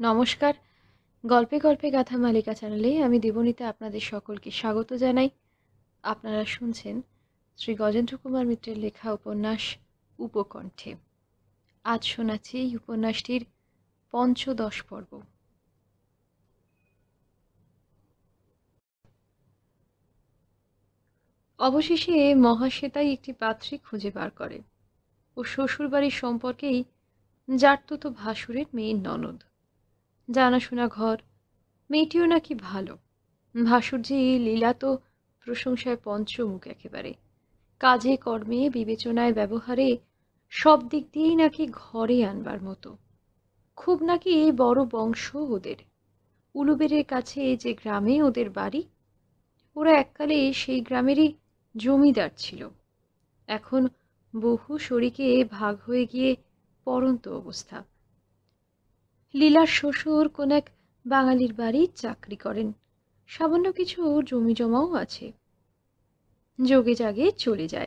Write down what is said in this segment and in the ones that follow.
নমস্কার। গল্পে গল্পে গাথা মালিকা চ্যানেলে আমি দেবনীতে আপনাদের সকলকে স্বাগত জানাই। আপনারা শুনছেন শ্রী গজেন্দ্র কুমার মিত্রের লেখা উপন্যাস উপকণ্ঠে। আজ শোনাচ্ছি এই উপন্যাসটির পঞ্চদশ পর্ব। অবশেষে মহাশ্বেতাই একটি পাত্রী খুঁজে বার করে ও শ্বশুরবাড়ির সম্পর্কেই জারতুত ভাসুরের মেয়ের ননদ। জানাশোনা ঘর। মেয়েটিও নাকি ভালো। ভাসুরজি, লীলা তো প্রশংসায় পঞ্চমুখ একেবারে। কাজে, কর্মে, বিবেচনায়, ব্যবহারে সব দিক দিয়েই নাকি ঘরে আনবার মতো। খুব নাকি বড় বংশ ওদের। উলুবেরের কাছে যে গ্রামে ওদের বাড়ি, ওরা এককালে সেই গ্রামেরই জমিদার ছিল। এখন বহু শরিকে ভাগ হয়ে গিয়ে পরন্ত অবস্থা। লীলার শ্বশুর কোন এক বাঙালির বাড়ি চাকরি করেন। সামান্য কিছু জমি জমাও আছে। যোগে জাগে চলে যায়।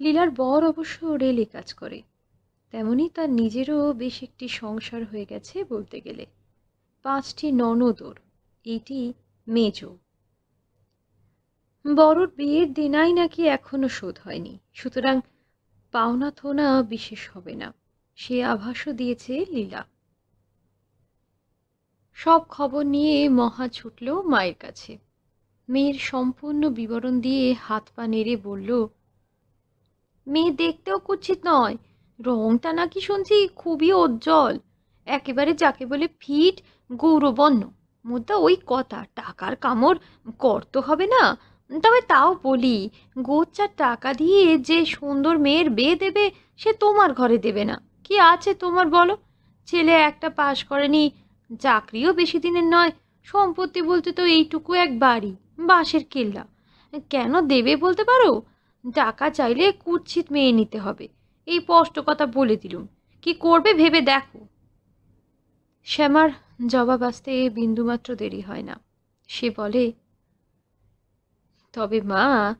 লীলার বর অবশ্য রেলে কাজ করে। তেমনি তার নিজেরও বেশ একটি সংসার হয়ে গেছে বলতে গেলে। পাঁচটি ননদোর এইটি মেজ। বড়র বিয়ের দিনাই নাকি এখনও শোধ হয়নি। সুতরাং পাওনা থোনা বিশেষ হবে না। সে আভাসও দিয়েছে লীলা। সব খবর নিয়ে মহা ছুটল মায়ের কাছে। মেয়ের সম্পূর্ণ বিবরণ দিয়ে হাত পা নেড়ে বলল, মেয়ে দেখতেও কুচ্ছিত নয়। রংটা নাকি শুনছি খুবই উজ্জ্বল। একেবারে যাকে বলে ফিট, গৌরবর্ণ। মুদ্রা ওই কথা, টাকার কামড় করতে হবে না। তবে তাও বলি গোচ্চার টাকা দিয়ে যে সুন্দর মেয়ের বিয়ে দেবে, সে তোমার ঘরে দেবে না। কি আছে তোমার বলো? ছেলে একটা পাশ করেনি চাকরিও বেশি দিনের নয়, সম্পত্তি বলতে তো এইটুকু এক বাড়ি, বাঁশের কেল্লা। কেন দেবে বলতে পারো? টাকা চাইলে কুৎসিত মেয়ে নিতে হবে। এই স্পষ্ট কথা বলে দিলুম। কি করবে ভেবে দেখো। শ্যামার জবাব আসতে বিন্দুমাত্র দেরি হয় না। সে বলে, তবে মা,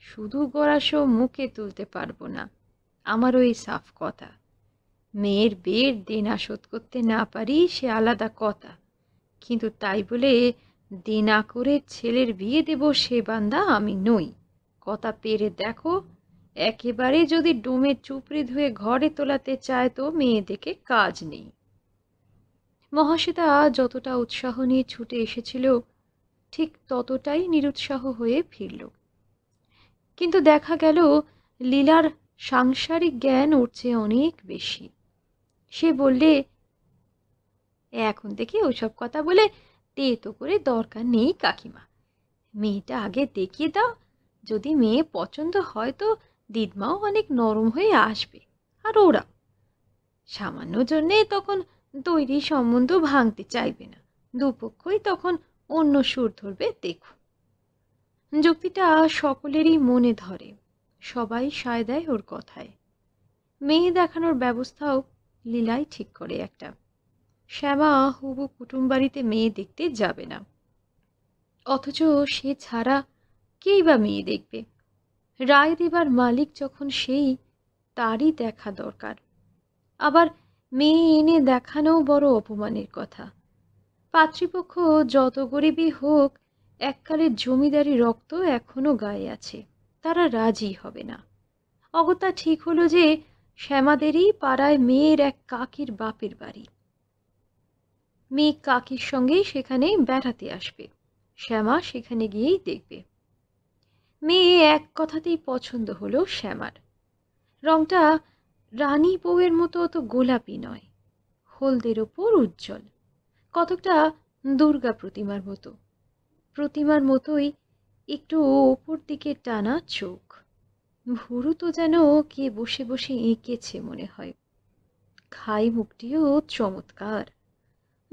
শুধু গড়াসো মুখে তুলতে পারব না। আমারও ওই সাফ কথা। মেয়ের বের দেনা শোধ করতে না পারি সে আলাদা কথা। কিন্তু তাই বলে দেনা করে ছেলের বিয়ে দেব সে বান্দা আমি নই। কথা পেরে দেখো, একেবারে যদি ডোমে চুপড়ি ধুয়ে ঘরে তোলাতে চায় তো মেয়ে দেখে কাজ নেই। মহাশ্বেতা যতটা উৎসাহ নিয়ে ছুটে এসেছিল, ঠিক ততটাই নিরুৎসাহ হয়ে ফিরল। কিন্তু দেখা গেল, লীলার সাংসারিক জ্ঞান উঠছে অনেক বেশি। সে বললে, এখন থেকে ওইসব কথা বলে তো করে দরকার নেই কাকিমা। মেয়েটা আগে দেখিয়ে দাও, যদি মেয়ে পছন্দ হয় তো দিদমাও অনেক নরম হয়ে আসবে, আর ওরা সামান্য জন্যে তখন তৈরি সম্বন্ধ ভাঙতে চাইবে না। দুপক্ষই তখন অন্য সুর ধরবে দেখুন যুক্তিটা সকলেরই মনে ধরে, সবাই সায় দেয় ওর কথায়। মেয়ে দেখানোর ব্যবস্থাও লীলাই ঠিক করে একটা। শ্যামা হুবু কুটুম বাড়িতে মেয়ে দেখতে যাবে না। অথচ সে ছাড়া কেই বা মেয়ে দেখবে? রায় দেবার মালিক যখন সেই, তারই দেখা দরকার। আবার মেয়ে এনে দেখানোও বড় অপমানের কথা। পাতৃপক্ষ যত গরিবই হোক, এককালের জমিদারি রক্ত এখনও গায়ে আছে, তারা রাজি হবে না। অগত্যা ঠিক হলো যে শ্যামাদেরই পাড়ায় মেয়ের এক কাকির বাপের বাড়ি। মেয়ে কাকির সঙ্গে সেখানে বেড়াতে আসবে। শ্যামা সেখানে গিয়েই দেখবে। মেয়ে এক কথাতেই পছন্দ হলো শ্যামার। রংটা রানী বউয়ের মতো অত গোলাপি নয়। হলদের ওপর উজ্জ্বল। কতকটা দুর্গা প্রতিমার মতো। প্রতিমার মতোই একটু ওপর দিকে টানা চোখ। ভুরু তো যেন কে বসে বসে এঁকেছে মনে হয়। খাই মুখটিও চমৎকার।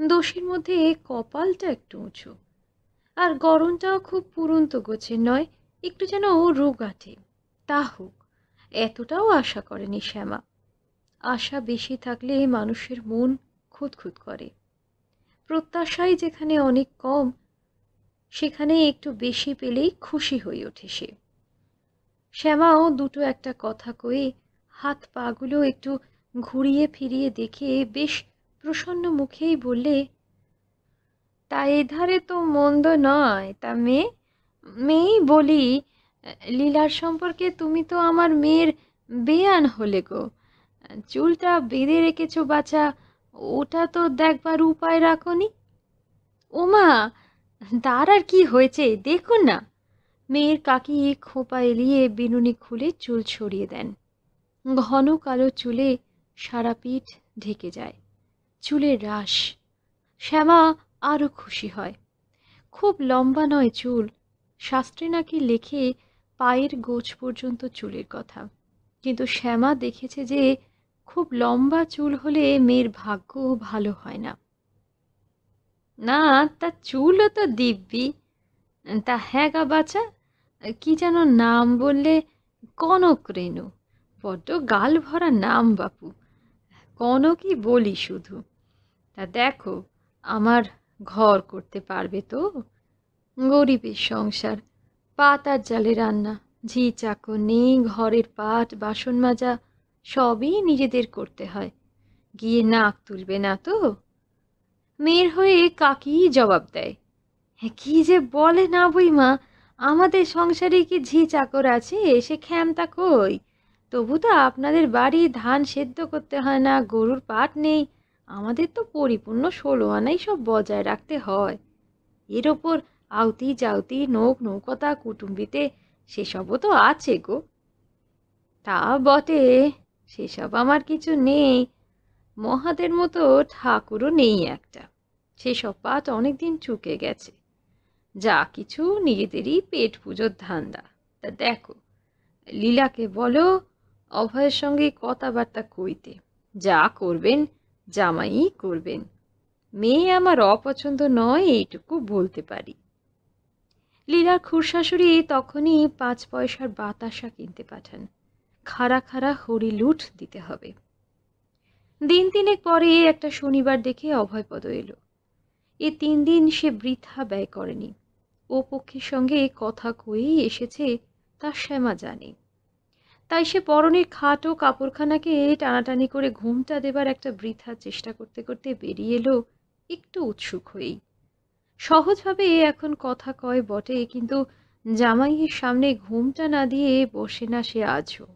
দোষের মধ্যে কপালটা একটু উঁচু। আর গরমটাও খুব পুরন্ত গোছের নয়, একটু যেন রোগ রোগাটে। তা হোক, এতটাও আশা করেনি শ্যামা। আশা বেশি থাকলে মানুষের মন খুঁতখুত করে। প্রত্যাশাই যেখানে অনেক কম, সেখানে একটু বেশি পেলেই খুশি হয়ে ওঠে সে। শ্যামাও দুটো একটা কথা কয়ে হাত পাগুলো একটু ঘুরিয়ে ফিরিয়ে দেখে বেশ প্রসন্ন মুখেই বললে, তা এধারে তো মন্দ নয়। তা মেয়ে মেয়েই বলি, লীলার সম্পর্কে তুমি তো আমার মেয়ের বেয়ান হলে গো। চুলটা বেঁধে রেখেছো বাছা, ওটা তো দেখবার উপায় রাখনি। ওমা, তার আর কি হয়েছে? দেখুন না। মেয়ের কাকি খোপা এলিয়ে বিনুনি খুলে চুল ছড়িয়ে দেন। ঘন কালো চুলে সারা পিঠ ঢেকে যায়। চুলের রাশ। শ্যামা আরও খুশি হয়। খুব লম্বা নয় চুল। শাস্ত্রে নাকি লেখে পায়ের গোছ পর্যন্ত চুলের কথা। কিন্তু শ্যামা দেখেছে যে খুব লম্বা চুল হলে মেয়ের ভাগ্য ভালো হয় না। না, তা চুলও তো দিব্যি। তা হ্যাঁ গা বাছা কি যেন নাম বললে? কনক রেণু। বড্ড গাল ভরা নাম বাপু। কনকই বলি শুধু। তা দেখো, আমার ঘর করতে পারবে তো? গরিবের সংসার, পাতার জালে রান্না, ঝি চাকর নেই, ঘরের পাট, বাসন মাজা, সবই নিজেদের করতে হয়। গিয়ে নাক তুলবে না তো? মেয়ের হয়ে কাকি জবাব দেয়। হ্যাঁ কি যে বলে না বইমা আমাদের সংসারে কি ঝি চাকর আছে? সে খ্যামতা কই? তবু তো আপনাদের বাড়ি ধান সেদ্ধ করতে হয় না, গরুর পাট নেই। আমাদের তো পরিপূর্ণ ষোলো আনাই সব বজায় রাখতে হয়। এর ওপর আউতি জাউতি, নৌক নৌকতা, কুটুম্বিতে সেসবও তো আছে গো। তা বটে, সেসব আমার কিছু নেই। মহাদের মতো ঠাকুরও নেই একটা। সেসব পাট অনেকদিন চুকে গেছে। যা কিছু নিজেদেরই পেট পুজোর ধান্দা। তা দেখো, লীলাকে বলো, অভয়ের সঙ্গে কথাবার্তা কইতে। যা করবেন, জামাই করবেন। মেয়ে আমার অপছন্দ নয়, এইটুকু বলতে পারি। লীলার খুরশাশুড়ি তখনই পাঁচ পয়সার বাতাসা কিনতে পাঠান। খাড়া খাড়া হরি লুট দিতে হবে। দিন তিনেক পরে একটা শনিবার দেখে অভয়পদ এলো। এ তিন দিন সে বৃথা ব্যয় করেনি। ও পক্ষের সঙ্গে কথা কয়েই এসেছে তা শ্যামা জানে। তাই সে পরনের খাট কাপড়খানাকে টানাটানি করে ঘুমটা দেবার একটা বৃথা চেষ্টা করতে করতে বেরিয়ে এলো একটু উৎসুক হয়েই। সহজভাবে এখন কথা কয় বটে, কিন্তু জামাইয়ের সামনে ঘুমটা না দিয়ে বসে না সে আজও।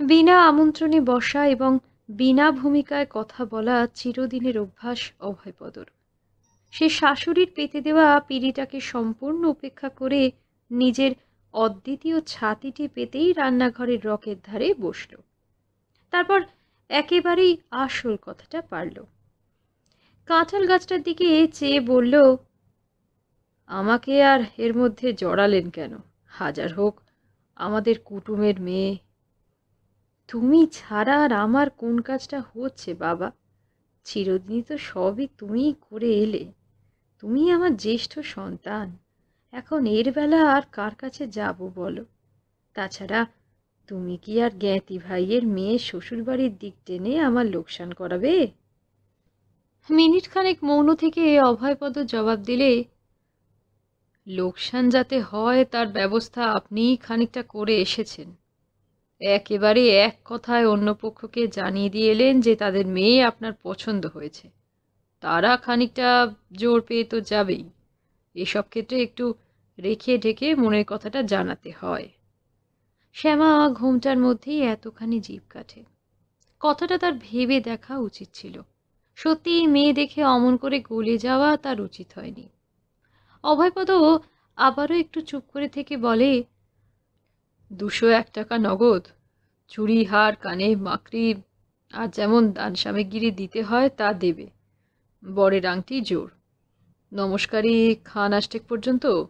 বিনা আমন্ত্রণে বসা এবং বিনা ভূমিকায় কথা বলা চিরদিনের অভ্যাস অভয়পদর। সে শাশুড়ির পেতে দেওয়া পিড়িটাকে সম্পূর্ণ উপেক্ষা করে নিজের অদ্বিতীয় ছাতিটি পেতেই রান্নাঘরের রকের ধারে বসল। তারপর একেবারেই আসল কথাটা পারল। কাঁঠাল গাছটার দিকে চেয়ে বলল, আমাকে আর এর মধ্যে জড়ালেন কেন? হাজার হোক, আমাদের কুটুমের মেয়ে। তুমি ছাড়া আর আমার কোন কাজটা হচ্ছে, বাবা? চিরদিনই তো সবই তুমিই করে এলে। তুমি আমার জ্যেষ্ঠ সন্তান। এখন এর বেলা আর কার কাছে যাব বলো? তাছাড়া তুমি কি আর জ্ঞাতি ভাইয়ের মেয়ে শ্বশুরবাড়ির দিক টেনে আমার লোকসান করাবে? মিনিট খানেক মৌন থেকে অভয়পদ জবাব দিলে, লোকসান যাতে হয় তার ব্যবস্থা আপনিই খানিকটা করে এসেছেন। একেবারে এক কথায় অন্য পক্ষকে জানিয়ে দিয়ে এলেন যে তাদের মেয়ে আপনার পছন্দ হয়েছে। তারা খানিকটা জোর পেয়ে তো যাবেই। এসব ক্ষেত্রে একটু রেখে ঢেকে মনের কথাটা জানাতে হয়। শ্যামা ঘুমটার মধ্যেই এতখানি জীব কাটে। কথাটা তার ভেবে দেখা উচিত ছিল। সত্যি মেয়ে দেখে অমন করে গলে যাওয়া তার উচিত হয়নি। অভয়পদ আবারও একটু চুপ করে থেকে বলে, দুশো এক টাকা নগদ, চুড়ি, হার, কানে, মাকড়ি, আর যেমন দান সামগ্রী দিতে হয় তা দেবে। বরের আংটি জোর। নমস্কারই খান আষ্টেক পর্যন্ত?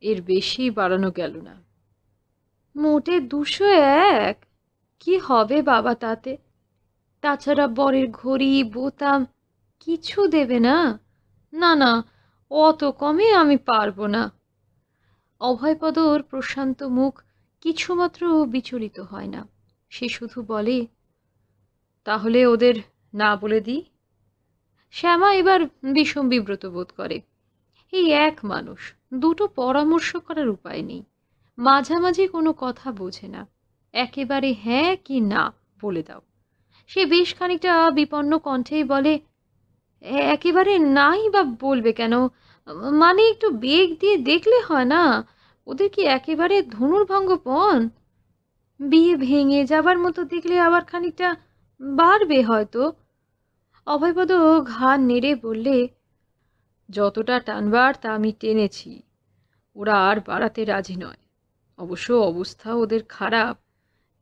এর বেশি বাড়ানো গেল না। মোটে দুশো এক? কি হবে বাবা তাতে? তাছাড়া বরের ঘড়ি, বোতাম কিছু দেবে না? না না, অত কমে আমি পারব না। অভয়পদর প্রশান্ত মুখ কিছুমাত্র বিচলিত হয় না। সে শুধু বলে, তাহলে ওদের না বলে দিই? শ্যামা এবার বিষম বিব্রত বোধ করে। এই এক মানুষ, দুটো পরামর্শ করার উপায় নেই। মাঝামাঝি কোনো কথা বোঝে না। একেবারে হ্যাঁ কি না বলে দাও। সে বেশ খানিকটা বিপন্ন কণ্ঠেই বলে একেবারে নাই বা বলবে কেন? মানে একটু বেগ দিয়ে দেখলে হয় না? ওদের কি একেবারে ধনুর্ভঙ্গ পণ বিয়ে ভেঙে যাবার মতো দেখলে আবার খানিকটা বাড়বে হয়তো। অভয়পদ ঘাড় নেড়ে বললে, যতটা টানবার তা আমি টেনেছি। ওরা আর বাড়াতে রাজি নয়। অবশ্য অবস্থা ওদের খারাপ।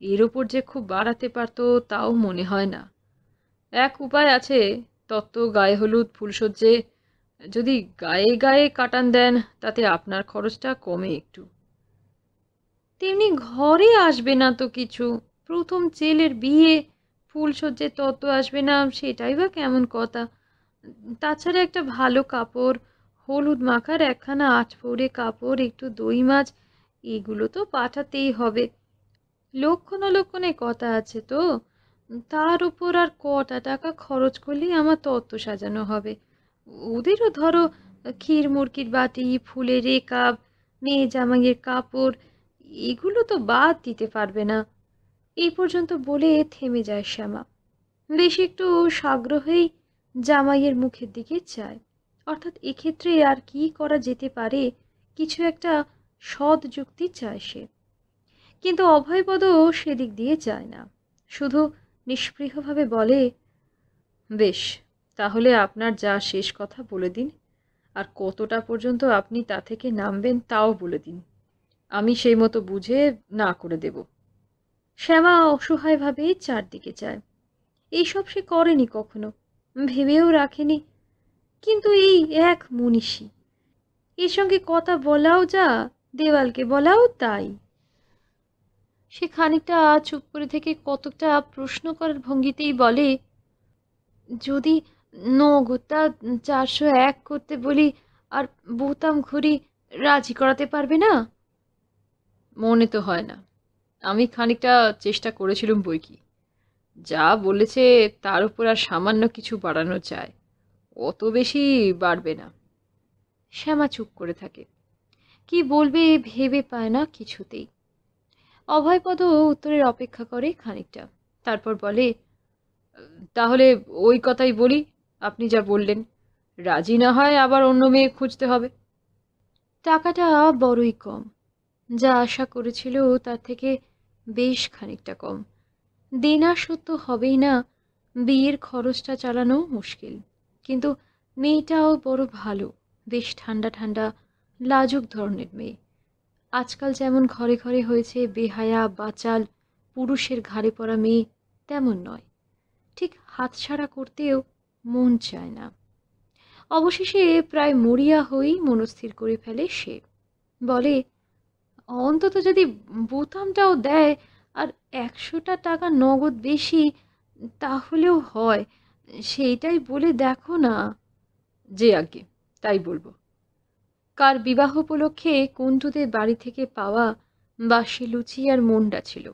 এর ওপর যে খুব বাড়াতে পারতো তাও মনে হয় না। এক উপায় আছে, তত্ত্ব গায়ে হলুদ ফুলসজ্জে। যদি গায়ে গায়ে কাটান দেন, তাতে আপনার খরচটা কমে একটু। তেমনি ঘরে আসবে না তো কিছু। প্রথম ছেলের বিয়ে ফুলসজ্জের তত্ত্ব আসবে না, সেটাই বা কেমন কথা। তাছাড়া একটা ভালো কাপড়, হলুদ মাখার একখানা আটপৌরে কাপড়, একটু দই মাছ, এগুলো তো পাঠাতেই হবে। লক্ষণ অলক্ষণে কথা আছে তো। তার উপর আর কটা টাকা খরচ করলেই আমার তত্ত্ব সাজানো হবে। ওদেরও ধরো, ক্ষীর মুরগির বাটি, ফুলের রেকাব মেয়ে জামাইয়ের কাপড়, এগুলো তো বাদ দিতে পারবে না। এই পর্যন্ত বলে থেমে যায় শ্যামা। বেশ একটু সাগ্রহেই জামাইয়ের মুখের দিকে চায়। অর্থাৎ এক্ষেত্রে আর কি করা যেতে পারে, কিছু একটা সৎ যুক্তি চায় সে। কিন্তু অভয়পদ সেদিক দিয়ে যায় না। শুধু নিষ্পৃহভাবে বলে, বেশ, তাহলে আপনার যা শেষ কথা বলে দিন। আর কতটা পর্যন্ত আপনি তা থেকে নামবেন তাও বলে দিন। আমি সেই মতো বুঝে না করে দেব। শ্যামা অসহায়ভাবে চারদিকে যায়। এইসব সে করেনি কখনো, ভেবেও রাখেনি। কিন্তু এই এক মনীষী, এর সঙ্গে কথা বলাও যা, দেওয়ালকে বলাও তাই। সে খানিকটা চুপ করে থেকে কতকটা প্রশ্ন করার ভঙ্গিতেই বলে, যদি নগদটা চারশো এক করতে বলি, আর বোতাম ঘুরি রাজি করাতে পারবে না? মনে তো হয় না। আমি খানিকটা চেষ্টা করেছিলাম বই কি। যা বলেছে তার উপর আর সামান্য কিছু বাড়ানো চায় অত বেশি বাড়বে না। শ্যামা চুপ করে থাকে। কি বলবে ভেবে পায় না কিছুতেই। অভয়পদ উত্তরের অপেক্ষা করে খানিকটা। তারপর বলে, তাহলে ওই কথাই বলি, আপনি যা বললেন। রাজি না হয় আবার অন্য মেয়ে খুঁজতে হবে। টাকাটা বড়ই কম। যা আশা করেছিল তার থেকে বেশ খানিকটা কম। দেনা সত্য হবেই না, বিয়ের খরচটা চালানো মুশকিল। কিন্তু মেয়েটাও বড় ভালো, বেশ ঠান্ডা ঠান্ডা, লাজুক ধরনের মেয়ে। আজকাল যেমন ঘরে ঘরে হয়েছে বেহায়া, বাচাল, পুরুষের ঘাড়ে পড়া মেয়ে, তেমন নয়। ঠিক হাতছাড়া করতেও মন চায় না। অবশেষে প্রায় মরিয়া হয়েই মনস্থির করে ফেলে সে। বলে অন্তত যদি বোতামটাও দেয় আর একশোটা টাকা নগদ বেশি, তাহলেও হয়। সেইটাই বলে দেখো না। যে আগে তাই বলব। কার বিবাহ উপলক্ষে কুণ্ঠুদের বাড়ি থেকে পাওয়া বাসি লুচি আর মন্ডা ছিল।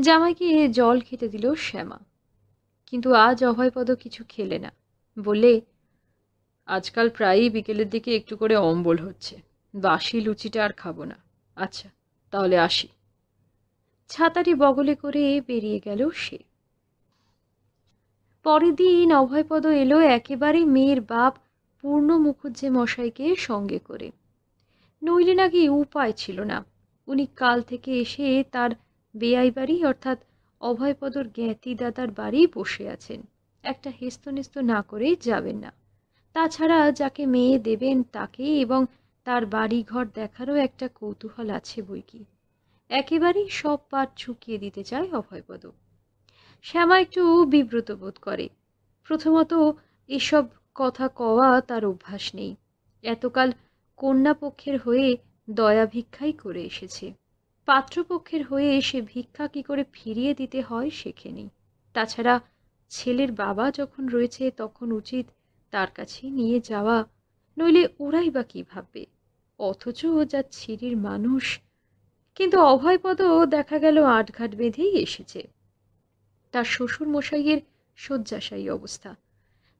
জামাইকে জল খেতে দিল শ্যামা। কিন্তু আজ অভয়পদ কিছু খেলে না। বলে, আজকাল প্রায়ই বিকেলের দিকে একটু করে অম্বল হচ্ছে। বাসি লুচিটা আর খাব না। আচ্ছা তাহলে আসি। ছাতাটি বগলে করে বেরিয়ে গেল সে। পরের দিন অভয়পদ এলো একেবারে মেয়ের বাপ পূর্ণ মুখুজ্জে মশাইকে সঙ্গে করে। নইলে নাকি উপায় ছিল না। উনি কাল থেকে এসে তার বেআই বাড়ি অর্থাৎ অভয়পদর জ্ঞাতি দাদার বাড়ি বসে আছেন। একটা হেস্তনেস্ত না করে যাবেন না। তাছাড়া যাকে মেয়ে দেবেন তাকে এবং তার বাড়ি ঘর দেখারও একটা কৌতূহল আছে বই কি একেবারেই সব পাঠ ঝুঁকিয়ে দিতে চায় অভয়পদ। শ্যামা একটু বিব্রত বোধ করে। প্রথমত এসব কথা কওয়া তার অভ্যাস নেই। এতকাল কন্যা পক্ষের হয়ে দয়া ভিক্ষাই করে এসেছে। পাত্রপক্ষের হয়ে সে ভিক্ষা কি করে ফিরিয়ে দিতে হয় শেখেনি। তাছাড়া ছেলের বাবা যখন রয়েছে তখন উচিত তার কাছে নিয়ে যাওয়া নইলে ওরাই বা কী ভাববে? অথচ যা ছিরির মানুষ। কিন্তু অভয়পদ দেখা গেল আটঘাট বেঁধেই এসেছে। তার শ্বশুর মশাইয়ের শয্যাশায়ী অবস্থা।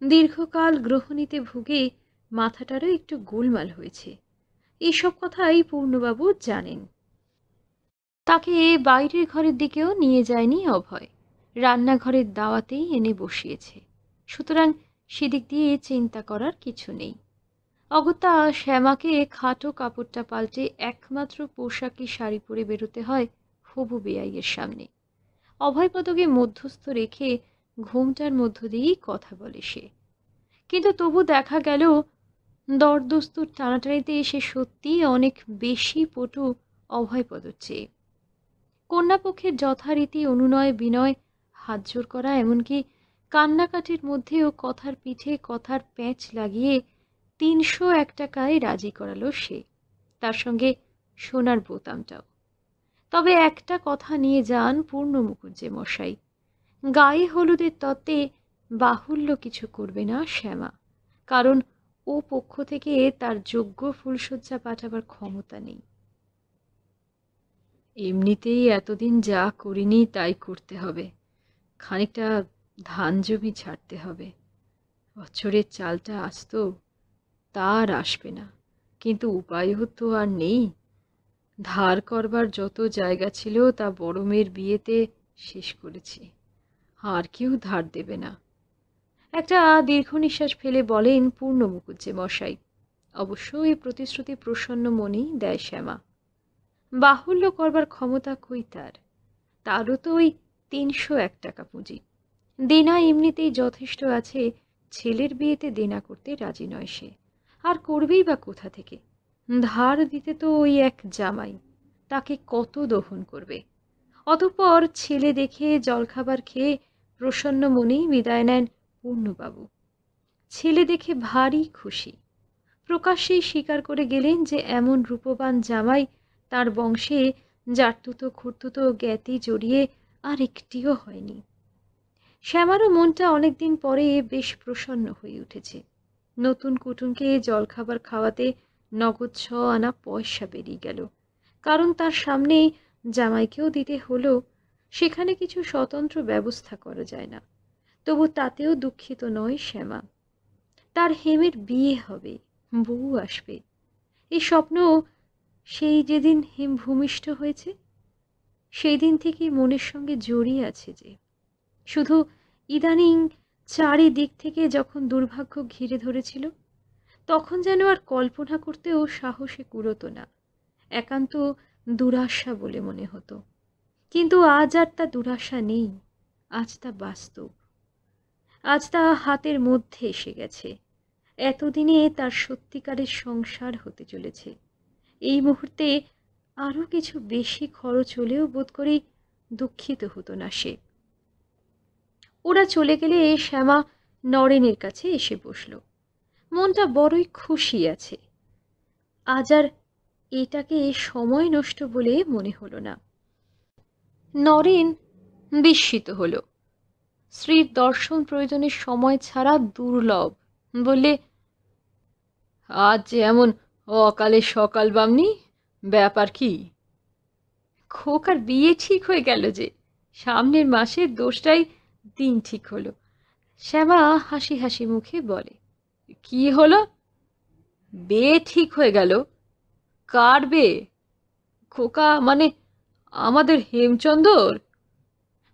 দীর্ঘকাল গ্রহণীতে ভুগে মাথাটারও একটু গোলমাল হয়েছে। এইসব কথাই পূর্ণবাবু জানেন। তাকে বাইরের ঘরের দিকেও নিয়ে যায়নি অভয়। রান্নাঘরের দাওয়াতেই এনে বসিয়েছে। সুতরাং সেদিক দিয়ে চিন্তা করার কিছু নেই। অগত্যা শ্যামাকে খাটো কাপড়টা পাল্টে একমাত্র পোশাকি শাড়ি পরে বেরোতে হয় হবু বেআইয়ের সামনে। অভয়পদকে মধ্যস্থ রেখে ঘুমটার মধ্য দিয়েই কথা বলে সে। কিন্তু তবু দেখা গেল দরদস্তুর টানাটানিতে সে সত্যিই অনেক বেশি পটু অভয়পদর চেয়ে। কন্যাপক্ষের যথারীতি অনুনয় বিনয় হাতজোর করা এমনকি কান্নাকাটির মধ্যেও কথার পিঠে কথার প্যাঁচ লাগিয়ে তিনশো এক টাকায় রাজি করালো সে। তার সঙ্গে সোনার বোতামটাও। তবে একটা কথা নিয়ে যান পূর্ণ মুখুজ্জে মশাই। গায়ে হলুদের তত্ত্বে বাহুল্য কিছু করবে না শ্যামা। কারণ ও পক্ষ থেকে তার যোগ্য ফুলশয্যা পাঠাবার ক্ষমতা নেই। এমনিতেই এতদিন যা করিনি তাই করতে হবে। খানিকটা ধান জমি ছাড়তে হবে। বছরের চালটা আসতো। তার আসবে না। কিন্তু উপায়ও তো আর নেই। ধার করবার যত জায়গা ছিল, তা বড় মেয়ের বিয়েতে শেষ করেছি। আর কেউ ধার দেবে না। একটা দীর্ঘ নিঃশ্বাস ফেলে বলেন পূর্ণ মুখুজ্জে মশাই। অবশ্য এই প্রতিশ্রুতি প্রসন্ন মনেই দেয় শ্যামা। বাহুল্য করবার ক্ষমতা কই তার? তারও তো ওই তিনশো এক টাকা পুঁজি। দেনা এমনিতেই যথেষ্ট আছে, ছেলের বিয়েতে দেনা করতে রাজি নয় সে। আর করবেই বা কোথা থেকে? ধার দিতে তো ওই এক জামাই, তাকে কত দহন করবে? অতঃপর ছেলে দেখে জলখাবার খেয়ে প্রসন্ন মনেই বিদায় নেন পূর্ণবাবু। ছেলে দেখে ভারী খুশি। প্রকাশ্যেই স্বীকার করে গেলেন যে এমন রূপবান জামাই তার বংশে জাটতুতো খুঁড়তুতো জ্ঞাতি জড়িয়ে আর একটিও হয়নি। শ্যামারও মনটা অনেকদিন পরে বেশ প্রসন্ন হয়ে উঠেছে। নতুন কুটুমকে জলখাবার খাওয়াতে নগদ ছ আনা পয়সা বেরিয়ে গেল। কারণ তার সামনে জামাইকেও দিতে হলো, সেখানে কিছু স্বতন্ত্র ব্যবস্থা করা যায় না। তবু তাতেও দুঃখিত নয় শ্যামা। তার হেমের বিয়ে হবে, বউ আসবে। এই স্বপ্ন সেই যেদিন হেম ভূমিষ্ঠ হয়েছে, সেই দিন থেকেই মনের সঙ্গে জড়িয়ে আছে যে। শুধু ইদানিং চারিদিক থেকে যখন দুর্ভাগ্য ঘিরে ধরেছিল, তখন যেন আর কল্পনা করতেও সাহসে কুড়তো না, একান্ত দুরাশা বলে মনে হতো। কিন্তু আজ আর তা দুরাশা নেই, আজ তা বাস্তব। আজ তা হাতের মধ্যে এসে গেছে, এতদিনে তার সত্যিকারের সংসার হতে চলেছে। এই মুহূর্তে আরও কিছু বেশি খরচ হলেও বোধ করি দুঃখিত হতো না সে। ওরা চলে গেলে এই শ্যামা নরেনের কাছে এসে বসল। মনটা বড়ই খুশি আছে। আজ আর এটাকে সময় নষ্ট বলে মনে হলো না। নরেন বিস্মিত হলো। স্ত্রীর দর্শন প্রয়োজনের সময় ছাড়া দুর্লভ বললে আজ যে এমন অকালে সকাল বামনি, ব্যাপার কি? খোকার বিয়ে ঠিক হয়ে গেল যে, সামনের মাসের দোষটাই দিন ঠিক হলো। শ্যামা হাসি হাসি মুখে বলে, কি হলো? বে ঠিক হয়ে গেল। কার বিয়ে খোকা মানে আমাদের হেমচন্দর?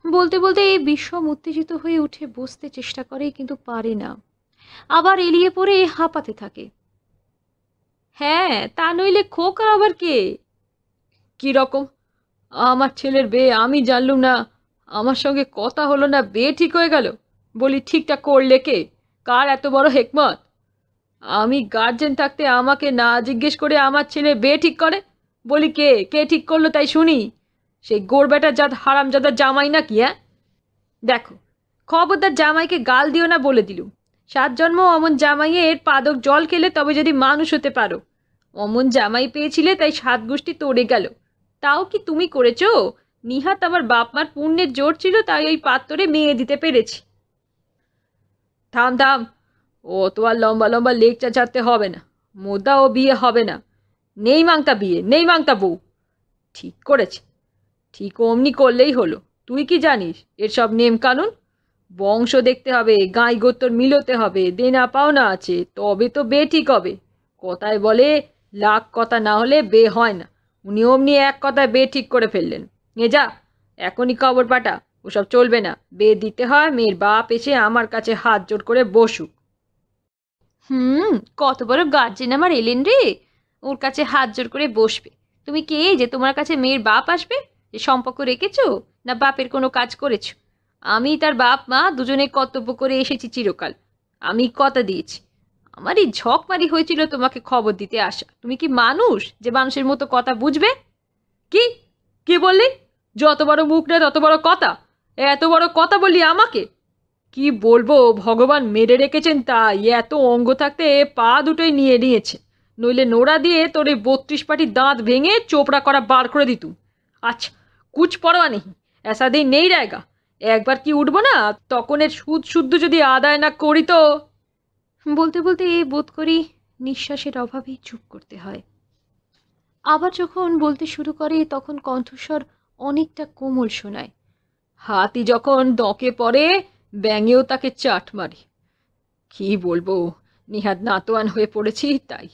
বলতে বলতে এই বিষম উত্তেজিত হয়ে উঠে বসতে চেষ্টা করে, কিন্তু পারে না। আবার এলিয়ে পড়ে হাঁপাতে থাকে। হ্যাঁ তা নইলে খোকা আবার কে? কি রকম? আমার ছেলের বিয়ে আমি জানলুম না। আমার সঙ্গে কথা হলো না, বিয়ে ঠিক হয়ে গেল। বলি, ঠিকটা করলে কে? কার এত বড় হেকমত? আমি গার্জেন থাকতে আমাকে না জিজ্ঞেস করে আমার ছেলে বিয়ে ঠিক করে? বলি, কে? কে ঠিক করল তাই শুনি। সেই গোড়বেটার জাত, হারামজাদার জামাই না কি হ্যাঁ? দেখো, খবরদার জামাইকে গাল দিও না বলে দিলুম। সাত জন্ম অমন জামাইয়ের পাদক জল খেলে তবে যদি মানুষ হতে পারো। অমন জামাই পেয়েছিলে তাই সাত গোষ্ঠী তোড়ে গেল। তাও কি তুমি করেছ? নিহাত আমার বাপ মার পুণ্যের জোর ছিল, তাই ওই পাত্তরে মেয়ে দিতে পেরেছি। থাম থাম, ও তো আর লম্বা লম্বা লেকচার ছাড়তে হবে না। মোদা ও বিয়ে হবে না। নেই মাংতা বিয়ে, নেই মাংতা বউ। ঠিক করেছে। ঠিক অমনি করলেই হলো। তুই কি জানিস এর সব নিয়ম কানুন বংশ দেখতে হবে, গাই গোত্তর মিলতে হবে, দেনা পাওনা আছে, তবে তো বে ঠিক হবে। কথায় বলে, লাখ কথা না হলে বে হয় না। উনি অমনি এক কথায় বে ঠিক করে ফেললেন। এ যা, এখনই খবর ও ওসব চলবে না। বে দিতে হয়, মেয়ের বাপ এসে আমার কাছে হাত জোর করে বসুক। হুম, কত বড় গার্জেন আমার এলেন রে। ওর কাছে হাত জোর করে বসবে। তুমি কে যে তোমার কাছে মেয়ের বাপ আসবে? যে সম্পর্ক রেখেছো? না বাপের কোনো কাজ করেছ? আমি তার বাপ, মা, দুজনে কর্তব্য করে এসেছি চিরকাল। আমি কথা দিয়েছি। আমার এই ঝকমারি হয়েছিল তোমাকে খবর দিতে আসা। তুমি কি মানুষ যে মানুষের মতো কথা বুঝবে? কি? কি বললি? যত বড় মুখ না তত বড় কথা। এত বড় কথা বললি আমাকে। কি বলব, ভগবান মেরে রেখেছেন তাই। এত অঙ্গ থাকতে পা দুটোই নিয়ে নিয়েছে। নইলে নোড়া দিয়ে তোর এই বত্রিশ পাটি দাঁত ভেঙে চোপড়া করা বার করে দিতুম আচ্ছা কুচ পরোয়া নেই। এসা দিন নেই রায়গা। একবার কি উঠবো না? তখন এর সুদ শুদ্ধ যদি আদায় না করি তো? বলতে বলতে এ বোধ করি নিঃশ্বাসের অভাবে চুপ করতে হয়। আবার যখন বলতে শুরু করে তখন কণ্ঠস্বর অনেকটা কোমল শোনায়। হাতি যখন দঁকে পড়ে, ব্যাঙেও তাকে চাট মারে। কি বলব নিহাত নাতোয়ান হয়ে পড়েছি তাই।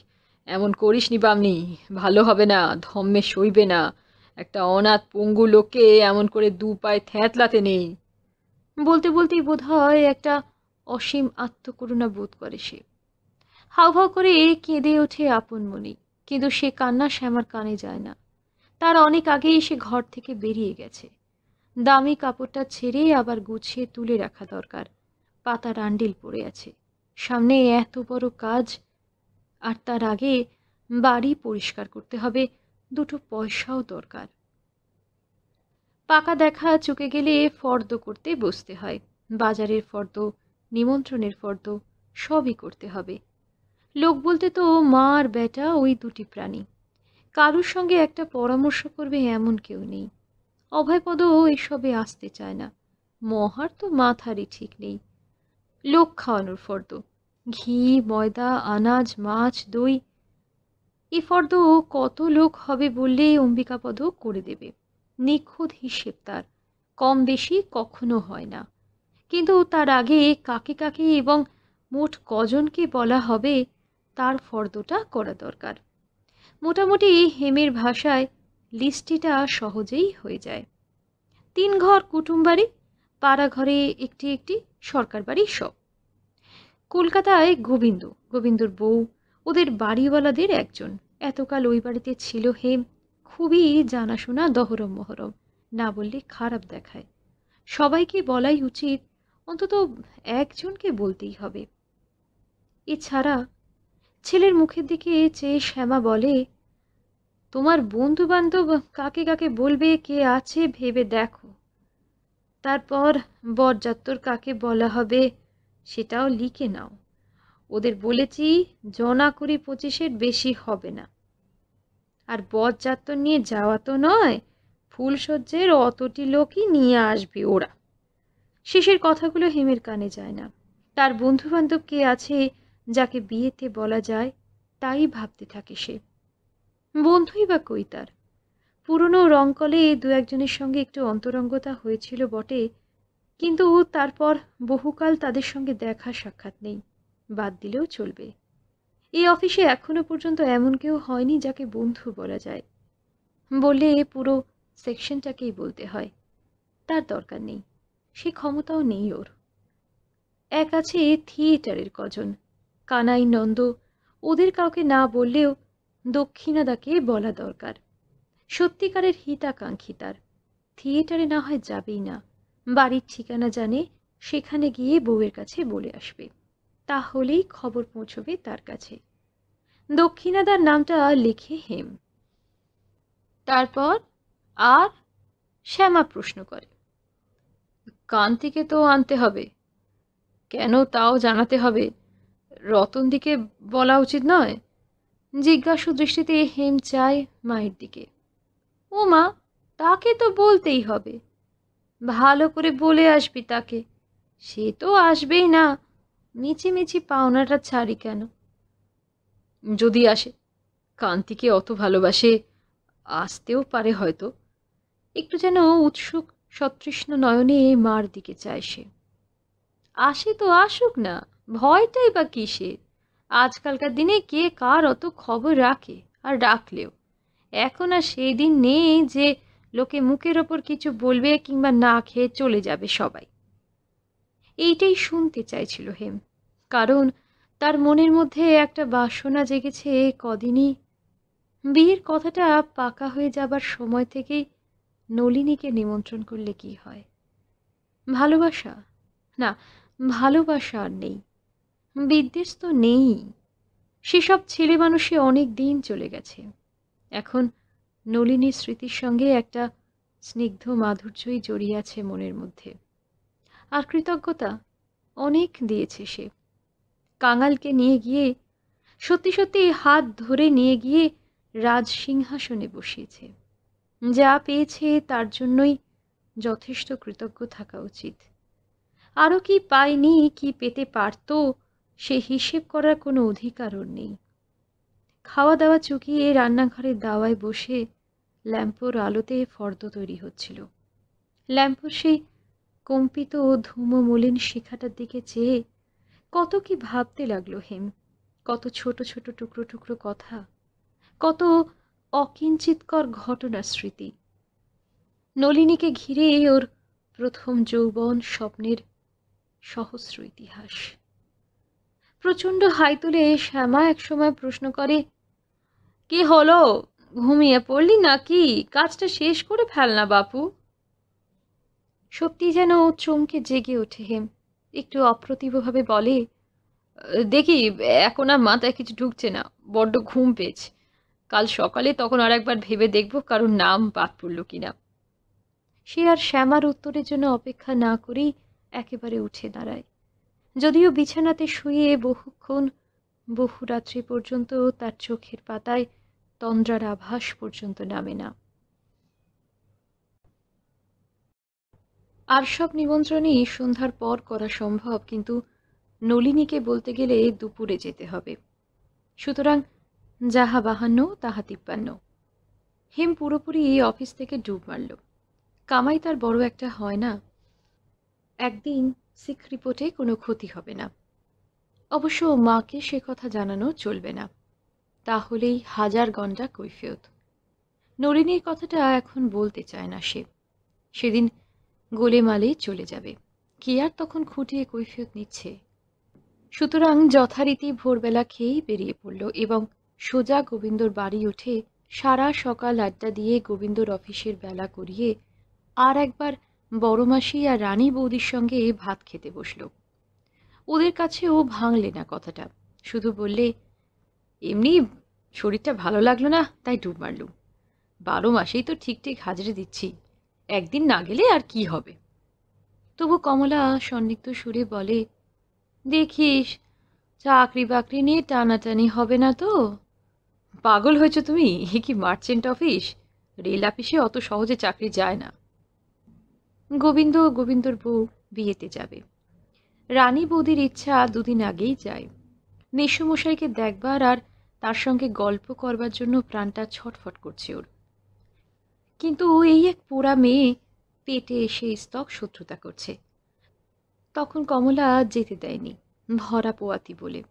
এমন করিস নি বামনি, ভালো হবে না, ধম্মে সইবে না। একটা অনাথ পঙ্গু লোককে এমন করে দু পায়ে থ্যাতলাতে নেই। বলতে বলতেই বোধ হয় একটা অসীম আত্মকরুণা বোধ করে সে। হাউভাউ করে কেঁদে ওঠে আপন মনি, কিন্তু সে কান্না শ্যামার কানে যায় না। তার অনেক আগেই সে ঘর থেকে বেরিয়ে গেছে। দামি কাপড়টা ছেড়ে আবার গুছিয়ে তুলে রাখা দরকার। পাতা রান্ডিল পড়ে আছে। সামনে এত বড় কাজ। আর তার আগে বাড়ি পরিষ্কার করতে হবে। দুটো পয়সাও দরকার। পাকা দেখা চুকে গেলে ফর্দ করতে বসতে হয়। বাজারের ফর্দ, নিমন্ত্রণের ফর্দ, সবই করতে হবে। লোক বলতে তো মা আর বেটা ওই দুটি প্রাণী। কারুর সঙ্গে একটা পরামর্শ করবে এমন কেউ নেই। অভয়পদও এসবে আসতে চায় না। মহার তো মাথারই ঠিক নেই। লোক খাওয়ানোর ফর্দ। ঘি, ময়দা, আনাজ, মাছ, দই, এ ফর্দ কত লোক হবে বললে অম্বিকাপদ করে দেবে। নিখুঁত হিসেব তার। কম বেশি কখনো হয় না। কিন্তু তার আগে কাকে কাকে এবং মোট কজনকে বলা হবে, তার ফর্দটা করা দরকার। মোটামুটি হেমের ভাষায় লিস্টিটা সহজেই হয়ে যায়। তিন ঘর কুটুম বাড়ি, পাড়া ঘরে একটি একটি সরকার বাড়ি সব। কলকাতায় গোবিন্দ, গোবিন্দর বউ, ওদের বাড়িওয়ালাদের একজন। এতকাল ওই বাড়িতে ছিল হেম, খুবই জানাশোনা দহরম মহরম, না বললে খারাপ দেখায়। সবাইকে বলাই উচিত, অন্তত একজনকে বলতেই হবে। এছাড়া ছেলের মুখের দিকে চেয়ে শ্যামা বলে তোমার বন্ধু বান্ধব কাকে কাকে বলবে, কে আছে ভেবে দেখো। তারপর বরযাত্তর কাকে বলা হবে সেটাও লিখে নাও। ওদের বলেছি জনা কুড়ি পঁচিশের বেশি হবে না। আর বরযাত্তর নিয়ে যাওয়া তো নয়, ফুলসজ্জের অতটি লোকই নিয়ে আসবে ওরা। শেষের কথাগুলো হেমের কানে যায় না। তার বন্ধু বান্ধব কে আছে যাকে বিয়েতে বলা যায়, তাই ভাবতে থাকে সে। বন্ধুই বা কই তার? পুরনো রংকলে দু একজনের সঙ্গে একটু অন্তরঙ্গতা হয়েছিল বটে, কিন্তু তারপর বহুকাল তাদের সঙ্গে দেখা সাক্ষাৎ নেই, বাদ দিলেও চলবে। এই অফিসে এখনও পর্যন্ত এমন কেউ হয়নি যাকে বন্ধু বলা যায়। বললে এ পুরো সেকশনটাকেই বলতে হয়। তার দরকার নেই, সে ক্ষমতাও নেই ওর। এক আছে থিয়েটারের কজন, কানাই, নন্দ, ওদের কাউকে না বললেও দক্ষিণাদাকে বলা দরকার। সত্যিকারের হিতাকাঙ্ক্ষী তার। থিয়েটারে না হয় যাবেই না। বাড়ির ঠিকানা জানে সেখানে গিয়ে বউয়ের কাছে বলে আসবে। তাহলেই খবর পৌঁছবে তার কাছে। দক্ষিণাদার নামটা লিখে হেম। তারপর আর শ্যামা প্রশ্ন করে। কান থেকে তো আনতে হবে। কেন তাও জানাতে হবে? রতন দিকে বলা উচিত নয়? জিজ্ঞাসু দৃষ্টিতে হেম চায় মায়ের দিকে। ও মা তাকে তো বলতেই হবে। ভালো করে বলে আসবি তাকে। সে তো আসবেই না। মিছিমিছি পাওনাটা ছাড়ি কেন? যদি আসে, কান্তিকে অত ভালোবাসে, আসতেও পারে হয়তো। একটু যেন উৎসুক, সতৃষ্ণ নয়নে মার দিকে চায় সে। আসে তো আসুক না, ভয়টাই বা কিসের? আজকালকার দিনে কে কার অত খবর রাখে আর রাখলেও এখন আর সেই দিন নেই যে লোকে মুখের ওপর কিছু বলবে কিংবা না খেয়ে চলে যাবে সবাই। এইটাই শুনতে চাইছিল হেম। কারণ তার মনের মধ্যে একটা বাসনা জেগেছে কদিনই। বিয়ের কথাটা পাকা হয়ে যাবার সময় থেকেই নলিনীকে নিমন্ত্রণ করলে কি হয়? ভালোবাসা? না, ভালোবাসা আর নেই। বিদ্বেষ তো নেই। সেসব ছেলে মানুষে অনেক দিন চলে গেছে। এখন নলিনীর স্মৃতির সঙ্গে একটা স্নিগ্ধ মাধুর্যই জড়িয়ে আছে মনের মধ্যে। আর কৃতজ্ঞতা অনেক দিয়েছে সে। কাঙালকে নিয়ে গিয়ে সত্যি সত্যি হাত ধরে নিয়ে গিয়ে রাজ সিংহাসনে বসিয়েছে। যা পেয়েছে তার জন্যই যথেষ্ট কৃতজ্ঞ থাকা উচিত। আরও কি পায়নি কি পেতে পারত সে হিসেব করার কোনো অধিকারও নেই। খাওয়া দাওয়া চুকিয়ে রান্নাঘরের দাওয়ায় বসে ল্যাম্পোর আলোতে ফর্দ তৈরি হচ্ছিল। ল্যাম্পোর সেই কম্পিত ও ধূম মলিন শিখাটার দিকে চেয়ে কত কি ভাবতে লাগল হেম, কত ছোট ছোট টুকরো টুকরো কথা, কত অকিঞ্চিতকর ঘটনার স্মৃতি। নলিনীকে ঘিরে ওর প্রথম যৌবন স্বপ্নের সহস্র ইতিহাস। প্রচণ্ড হাই তুলে শ্যামা একসময় প্রশ্ন করে, কি হলো? ঘুমিয়ে পড়লি নাকি? কাজটা শেষ করে ফেল না বাপু। সত্যি যেন চমকে জেগে ওঠে হেম, একটু অপ্রতিভভাবে বলে, দেখি, এখন আর মাথায় কিছু ঢুকছে না, বড্ড ঘুম পেয়েছে। কাল সকালে তখন আর একবার ভেবে দেখব কারোর নাম বাদ পড়ল কিনা। সে আর শ্যামার উত্তরের জন্য অপেক্ষা না করেই একেবারে উঠে দাঁড়ায়। যদিও বিছানাতে শুয়ে বহুক্ষণ, বহু রাত্রি পর্যন্ত তার চোখের পাতায় তন্দ্রার আভাস পর্যন্ত নামে না। আর সব নিমন্ত্রণই সন্ধ্যার পর করা সম্ভব, কিন্তু নলিনীকে বলতে গেলে দুপুরে যেতে হবে। সুতরাং যাহা বাহান্ন, তাহা তিপ্পান্ন। হেম পুরোপুরি অফিস থেকে ডুব মারল। কামাই তার বড় একটা হয় না। একদিন সিক রিপোর্টে কোনো ক্ষতি হবে না। অবশ্য মাকে সে কথা জানানো চলবে না। তাহলেই হাজার গন্ডা কৈফিয়ত। নলিনীর কথাটা এখন বলতে চায় না সে। সেদিন গোলেমালে চলে যাবে। কি আর তখন খুঁটিয়ে কৈফিয়ত নিচ্ছে? সুতরাং যথারীতি ভোরবেলা খেয়েই বেরিয়ে পড়ল এবং সোজা গোবিন্দর বাড়ি উঠে সারা সকাল আড্ডা দিয়ে গোবিন্দর অফিসের বেলা করিয়ে আর একবার বড় মাসি আর রানী বৌদির সঙ্গে ভাত খেতে বসল। ওদের কাছে ও ভাঙলে না কথাটা। শুধু বললে, এমনি শরীরটা ভালো লাগল না, তাই ডুব মারলুম। বারো মাসেই তো ঠিক ঠিক হাজরে দিচ্ছি। একদিন না গেলে আর কি হবে? তবু কমলা সন্দিগ্ধ সুরে বলে, দেখিস চাকরি বাকরি নিয়ে টানাটানি হবে না তো? পাগল হয়েছো তুমি? এ কি মার্চেন্ট অফিস? রেল অফিসে অত সহজে চাকরি যায় না। গোবিন্দ গোবিন্দর বউ বিয়েতে যাবে। রানী বৌদির ইচ্ছা দুদিন আগেই যায়। মেসমশাইকে দেখবার আর তার সঙ্গে গল্প করবার জন্য প্রাণটা ছটফট করছে ওর। কিন্তু এই এক পোড়া মেয়ে পেটে এসে স্তক শত্রুতা করছে। তখন কমলা যেতে দেয়নি ভরা পোয়াতি বলে।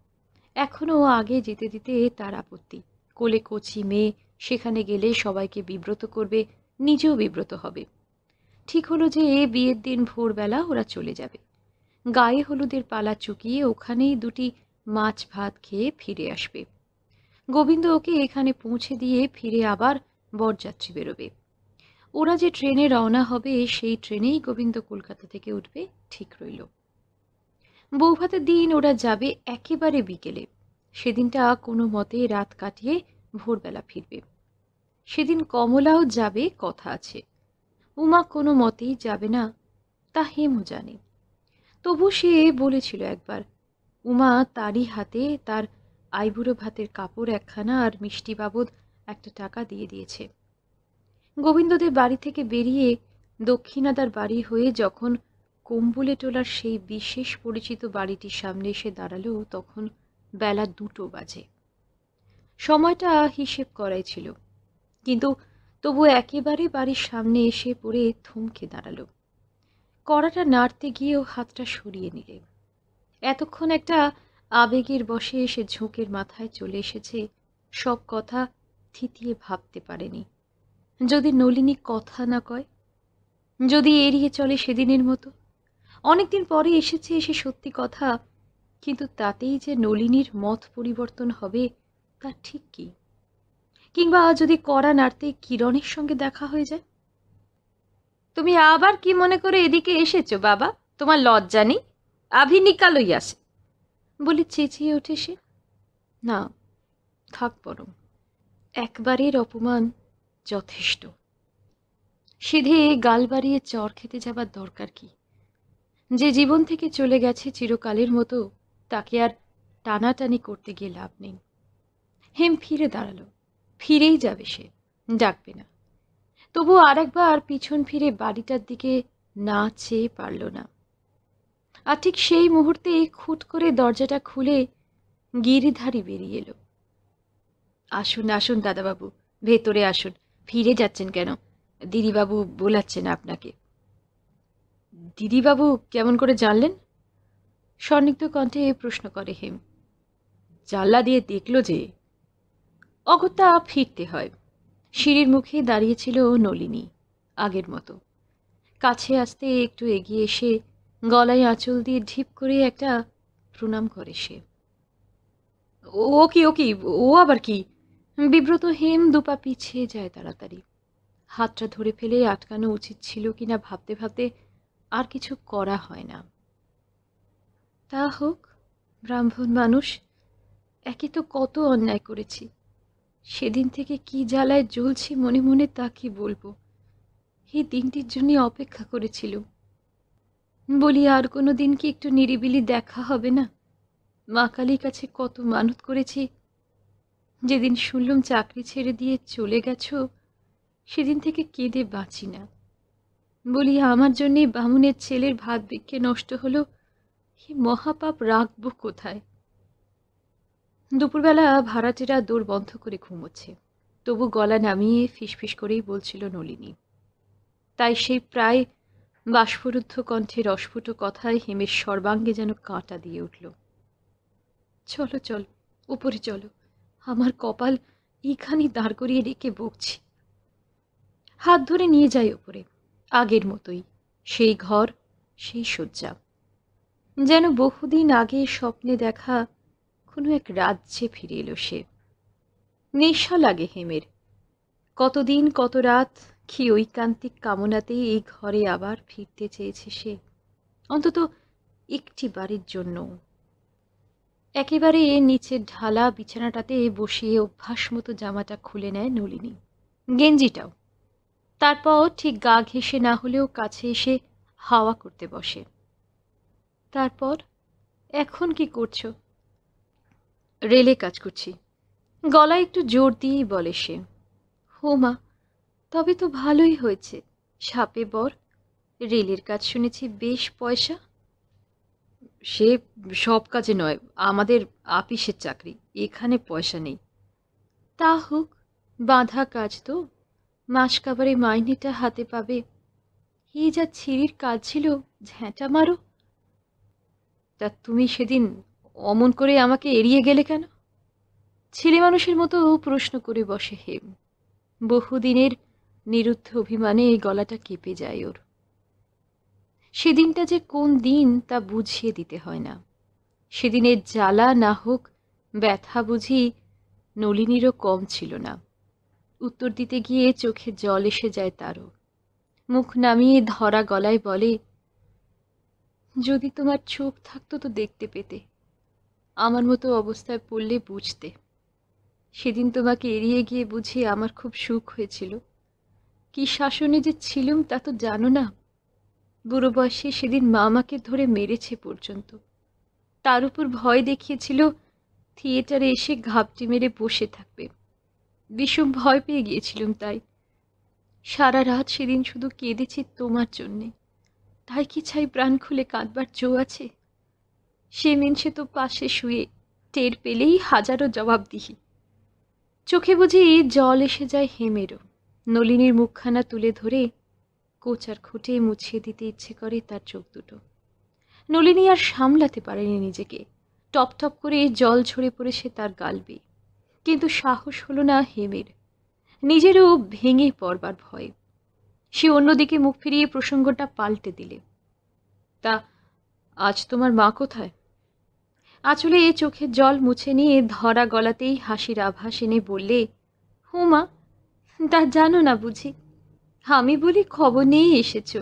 এখনও আগে যেতে দিতে তার আপত্তি। কোলে কচি মেয়ে, সেখানে গেলে সবাইকে বিব্রত করবে, নিজেও বিব্রত হবে। ঠিক হলো যে বিয়ের দিন ভোরবেলা ওরা চলে যাবে। গায়ে হলুদের পালা চুকিয়ে ওখানেই দুটি মাছ ভাত খেয়ে ফিরে আসবে। গোবিন্দ ওকে এখানে পৌঁছে দিয়ে ফিরে আবার বরযাত্রী বেরোবে। ওরা যে ট্রেনে রওনা হবে, সেই ট্রেনেই গোবিন্দ কলকাতা থেকে উঠবে, ঠিক রইল। বৌভাতের দিন ওরা যাবে একেবারে বিকেলে। সেদিনটা কোনো মতে রাত কাটিয়ে ভোরবেলা ফিরবে। সেদিন কমলাও যাবে, কথা আছে। উমা কোনো মতেই যাবে না, তা হেমও জানে। তবু সে বলেছিল একবার, উমা তারই হাতে তার আইবুড়ো ভাতের কাপড় একখানা আর মিষ্টি বাবদ একটা টাকা দিয়ে দিয়েছে। গোবিন্দদের বাড়ি থেকে বেরিয়ে দক্ষিণাদার বাড়ি হয়ে যখন কম্বুলে টোলার সেই বিশেষ পরিচিত বাড়িটির সামনে এসে দাঁড়াল, তখন বেলা দুটো বাজে। সময়টা হিসেব করাই ছিল, কিন্তু তবু একেবারে বাড়ির সামনে এসে পড়ে থমকে দাঁড়াল। কড়াটা নাড়তে গিয়েও হাতটা সরিয়ে নিলে। এতক্ষণ একটা আবেগের বসে এসে ঝোঁকের মাথায় চলে এসেছে, সব কথা থিতিয়ে ভাবতে পারেনি। যদি নলিনী কথা না কয়, যদি এড়িয়ে চলে সেদিনের মতো? অনেকদিন পরে এসেছে এসে সত্যি কথা, কিন্তু তাতেই যে নলিনীর মত পরিবর্তন হবে তা ঠিক কি? কিংবা যদি কড়া নাড়তে কিরণের সঙ্গে দেখা হয়ে যায়? তুমি আবার কি মনে করে এদিকে এসেছ, বাবা? তোমার লজ্জা নেই? আভি নিকালই আসে। বলে চেঁচিয়ে ওঠে সে। না, থাক বরং, একবারের অপমান যথেষ্ট। সিধে গাল বাড়িয়ে চর খেতে যাবার দরকার কি? যে জীবন থেকে চলে গেছে চিরকালের মতো, তাকে আর টানাটানি করতে গিয়ে লাভ নেই। হেম ফিরে দাঁড়াল। ফিরেই যাবে সে, ডাকবে না। তবু আর একবার পিছন ফিরে বাড়িটার দিকে না চেয়ে পারল না। আর ঠিক সেই মুহূর্তে খুট করে দরজাটা খুলে গিরিধারী বেরিয়ে এলো। আসুন আসুন দাদাবাবু, ভেতরে আসুন। ফিরে যাচ্ছেন কেন? দিদিবাবু বোলাচ্ছেন আপনাকে। দিদিবাবু, কেমন করে জানলেন? স্বর্ণিগ্ধ কণ্ঠে প্রশ্ন করে হেম। জানলা দিয়ে দেখল যে অগত্যা ফিরতে হয়। সিঁড়ির মুখে দাঁড়িয়েছিল নলিনী, আগের মতো। কাছে আসতে একটু এগিয়ে এসে গলায় আঁচল দিয়ে ঢিপ করে একটা প্রণাম করে সে। ও কি ও কি, ও আবার কি? বিব্রত হেম দুপা পিছিয়ে যায় তাড়াতাড়ি। হাতটা ধরে ফেলে আটকানো উচিত ছিল কিনা ভাবতে ভাবতে আর কিছু করা হয় না। তা হোক, ব্রাহ্মণ মানুষ, একে তো কত অন্যায় করেছি। সেদিন থেকে কি জ্বালায় জ্বলছি মনে মনে তা কি বলব? এই দিনটির জন্য অপেক্ষা করেছিল। বলি, আর কোনো দিন কি একটু নিরিবিলি দেখা হবে না? মা কালীর কাছে কত মানত করেছি। যেদিন শুনলুম চাকরি ছেড়ে দিয়ে চলে গেছো, সেদিন থেকে কেঁদে বাঁচি না। বলি, আমার জন্যে বামুনের ছেলের ভাত বিক্ষে নষ্ট হলো। হে মহাপাপ রাখব কোথায়? দুপুরবেলা ভাড়াটেরা দৌড় বন্ধ করে ঘুমোচ্ছে। তবু গলা নামিয়ে ফিসফিস করেই বলছিল নলিনী। তাই সেই প্রায় বাষ্পরুদ্ধ কণ্ঠে রস্ফুট কথায় হেমের সর্বাঙ্গে যেন কাঁটা দিয়ে উঠল। চলো, চল, উপরে চলো। আমার কপাল এইখানি দাঁড় করিয়ে রেখে বকছি। হাত ধরে নিয়ে যাই ওপরে। আগের মতোই। সেই ঘর, সেই শয্যা। যেন বহুদিন আগে স্বপ্নে দেখা কোনো এক রাজ্যে ফিরে এলো সে। নেশা লাগে হেমের। কতদিন, কত রাত, কি ঐকান্তিক কামনাতেই এই ঘরে আবার ফিরতে চেয়েছে সে। অন্তত একটি বাড়ির জন্য। একেবারে নিচের ঢালা বিছানাটাতে বসিয়ে অভ্যাস মতো জামাটা খুলে নেয় নলিনী। গেঞ্জিটাও। তারপর ঠিক গা ঘেসে না হলেও কাছে এসে হাওয়া করতে বসে। তারপর, এখন কি করছ? রেলে কাজ করছি। গলায় একটু জোর দিয়েই বলে সে, হো মা, তবে তো ভালোই হয়েছে। সাপে বর, রেলের কাজ শুনেছি বেশ পয়সা। সে সব কাজে নয়, আমাদের আপিসের চাকরি, এখানে পয়সা নেই। তা হোক, বাঁধা কাজ তো, মাস কাবারে মাইনেটা হাতে পাবে। এই যা ছিঁড়ির কাজ ছিল, ঝ্যাঁটা মারো। তা তুমি সেদিন অমন করে আমাকে এড়িয়ে গেলে কেন? ছেলে মানুষের মতো প্রশ্ন করে বসে হেম। বহুদিনের নিরুদ্ধ অভিমানে এই গলাটা কেঁপে যায় ওর। সেদিনটা যে কোন দিন তা বুঝিয়ে দিতে হয় না। সেদিনের জ্বালা না হোক, ব্যথা বুঝি নলিনীরও কম ছিল না। উত্তর দিতে গিয়ে চোখে জল এসে যায় তারও। মুখ নামিয়ে ধরা গলায় বলে, যদি তোমার চোখ থাকতো তো দেখতে পেতে। আমার মতো অবস্থায় পড়লে বুঝতে। সেদিন তোমাকে এড়িয়ে গিয়ে বুঝি আমার খুব সুখ হয়েছিল। কি শাসনে যে ছিলুম তা তো জানো না। বুড়ো বয়সে সেদিন মা আমাকে ধরে মেরেছে পর্যন্ত। তার উপর ভয় দেখিয়েছিল, থিয়েটারে এসে ঘাপটি মেরে বসে থাকবে। বিষম ভয় পেয়ে গিয়েছিলুম তাই। সারা রাত সেদিন শুধু কেঁদেছি তোমার জন্যে। তাই কি চাই প্রাণ খুলে কাঁদবার জো আছে? সে মিনসে তো পাশে শুয়ে, টের পেলেই হাজারো জবাব দিহি চোখে বুঝি জল এসে যায় হেমেরও। নলিনীর মুখখানা তুলে ধরে কোচার খুঁটে মুছিয়ে দিতে ইচ্ছে করে তার চোখ দুটো। নলিনী আর সামলাতে পারেনি নিজেকে। টপ টপ করে জল ঝরে পড়েছে তার গালবে কিন্তু সাহস হলো না হেমের। নিজেরও ভেঙে পড়বার ভয়। সে অন্যদিকে মুখ ফিরিয়ে প্রসঙ্গটা পাল্টে দিলে। তা, আজ তোমার মা কোথায়? আঁচলে চোখের জল মুছে নিয়ে ধরা গলাতেই হাসির আভাস এনে বললে হুমা তা জানো না বুঝি, আমি বলি খবর নিয়েই এসেছ।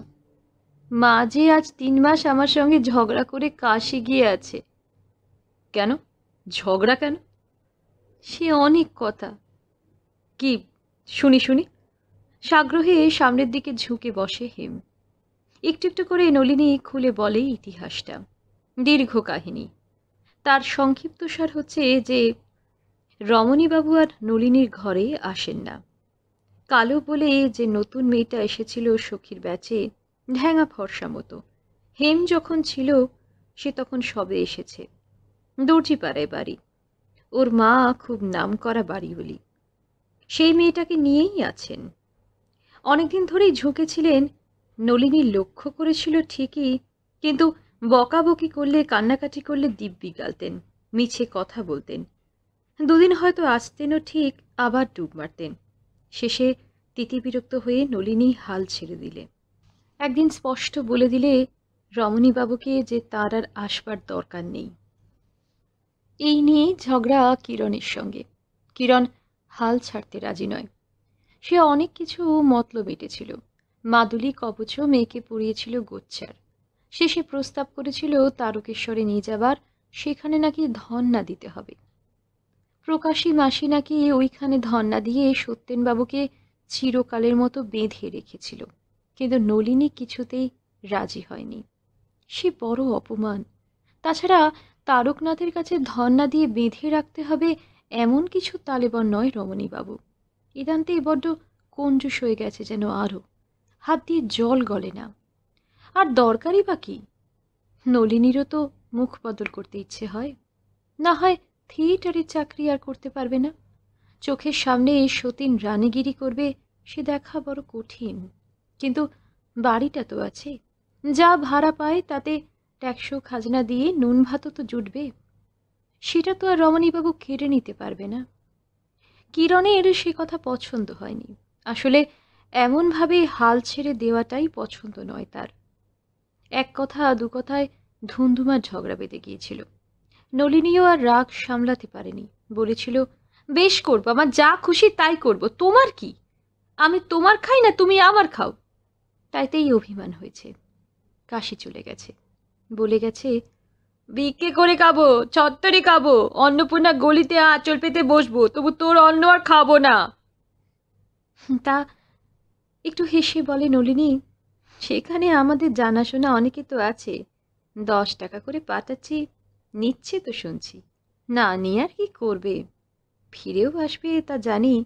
মা যে আজ তিন মাস আমার সঙ্গে ঝগড়া করে কাশি গিয়ে আছে। কেন? ঝগড়া কেন? সে অনেক কথা। কি, শুনি শুনি। সাগ্রহে সামনের দিকে ঝুঁকে বসে হেম। একটু একটু করে নলিনী খুলে বলে ইতিহাসটা। দীর্ঘ কাহিনী। তার সংক্ষিপ্তসার হচ্ছে যে রমণীবাবু আর নলিনীর ঘরে আসেন না। কালো বলে যে নতুন মেয়েটা এসেছিল সখীর ব্যাচে ঢ্যাঙা ফর্সা মতো। হেম যখন ছিল, সে তখন সবে এসেছে। দর্জিপাড়ায় বাড়ি। ওর মা খুব নাম করা বাড়ি বলি। সেই মেয়েটাকে নিয়েই আছেন। অনেকদিন ধরেই ঝুঁকেছিলেন, নলিনী লক্ষ্য করেছিল ঠিকই, কিন্তু বকাবকি করলে, কান্নাকাটি করলে দিব্যি গালতেন, মিছে কথা বলতেন। দুদিন হয়তো আসতেনও ঠিক আবার ডুব মারতেন। শেষে তিতিবিরক্ত হয়ে নলিনী হাল ছেড়ে দিলে। একদিন স্পষ্ট বলে দিলে, রমণীবাবুকে যে তার আর আসবার দরকার নেই। এই নিয়ে ঝগড়া কিরণের সঙ্গে। কিরণ হাল ছাড়তে রাজি নয়। সে অনেক কিছু মতলব এঁটেছিল। মাদুলি কবচ মেয়েকে পড়িয়েছিল গোচ্ছার। শেষে প্রস্তাব করেছিল, তারকেশ্বরে নিয়ে যাবার, সেখানে নাকি ধন না দিতে হবে। প্রকাশী মাসি নাকি ওইখানে ধন না দিয়ে সত্যেনবাবুকে চিরকালের মতো বেঁধে রেখেছিল, কিন্তু নলিনী কিছুতেই রাজি হয়নি। সে বড় অপমান। তাছাড়া তারকনাথের কাছে ধন না দিয়ে বেঁধে রাখতে হবে এমন কিছু তালেবন নয় রমণীবাবু। ইদান্তেই বড্ড কঞ্জুস হয়ে গেছে যেন আরও। হাত দিয়ে জল গলে না। আর দরকারই বা কি? নলিনীরও তো মুখ বদল করতে ইচ্ছে হয়। না হয় থিয়েটারের চাকরি আর করতে পারবে না। চোখের সামনে এই সতীন রানীগিরি করবে সে দেখা বড় কঠিন। কিন্তু বাড়িটা তো আছে। যা ভাড়া পায় তাতে ট্যাক্সো খাজনা দিয়ে নুন ভাতও তো জুটবে। সেটা তো আর রমণীবাবু কেড়ে নিতে পারবে না। কিরণের সে কথা পছন্দ হয়নি। আসলে এমনভাবে হাল ছেড়ে দেওয়াটাই পছন্দ নয় তার। এক কথা দু কথায় ধুমধুমার ঝগড়া বেঁধে গিয়েছিল। নলিনীও আর রাগ সামলাতে পারেনি। বলেছিল, বেশ করব, আমার যা খুশি তাই করব। তোমার কি? আমি তোমার খাই না তুমি আমার খাও? তাইতেই অভিমান হয়েছে। কাশি চলে গেছে। বলে গেছে বিক্রি করে খাব চত্বরে খাব, অন্নপূর্ণা গলিতে আঁচল পেতে বসবো, তবু তোর অন্ন আর খাব না। তা একটু হেসে বলে, নলিনী সেখানে আমাদের জানাশোনা অনেকে তো আছে। দশ টাকা করে পাঠাচ্ছি, নিচ্ছে তো শুনছি। না নিয়ে আর কি করবে? ফিরেও আসবে তা জানি।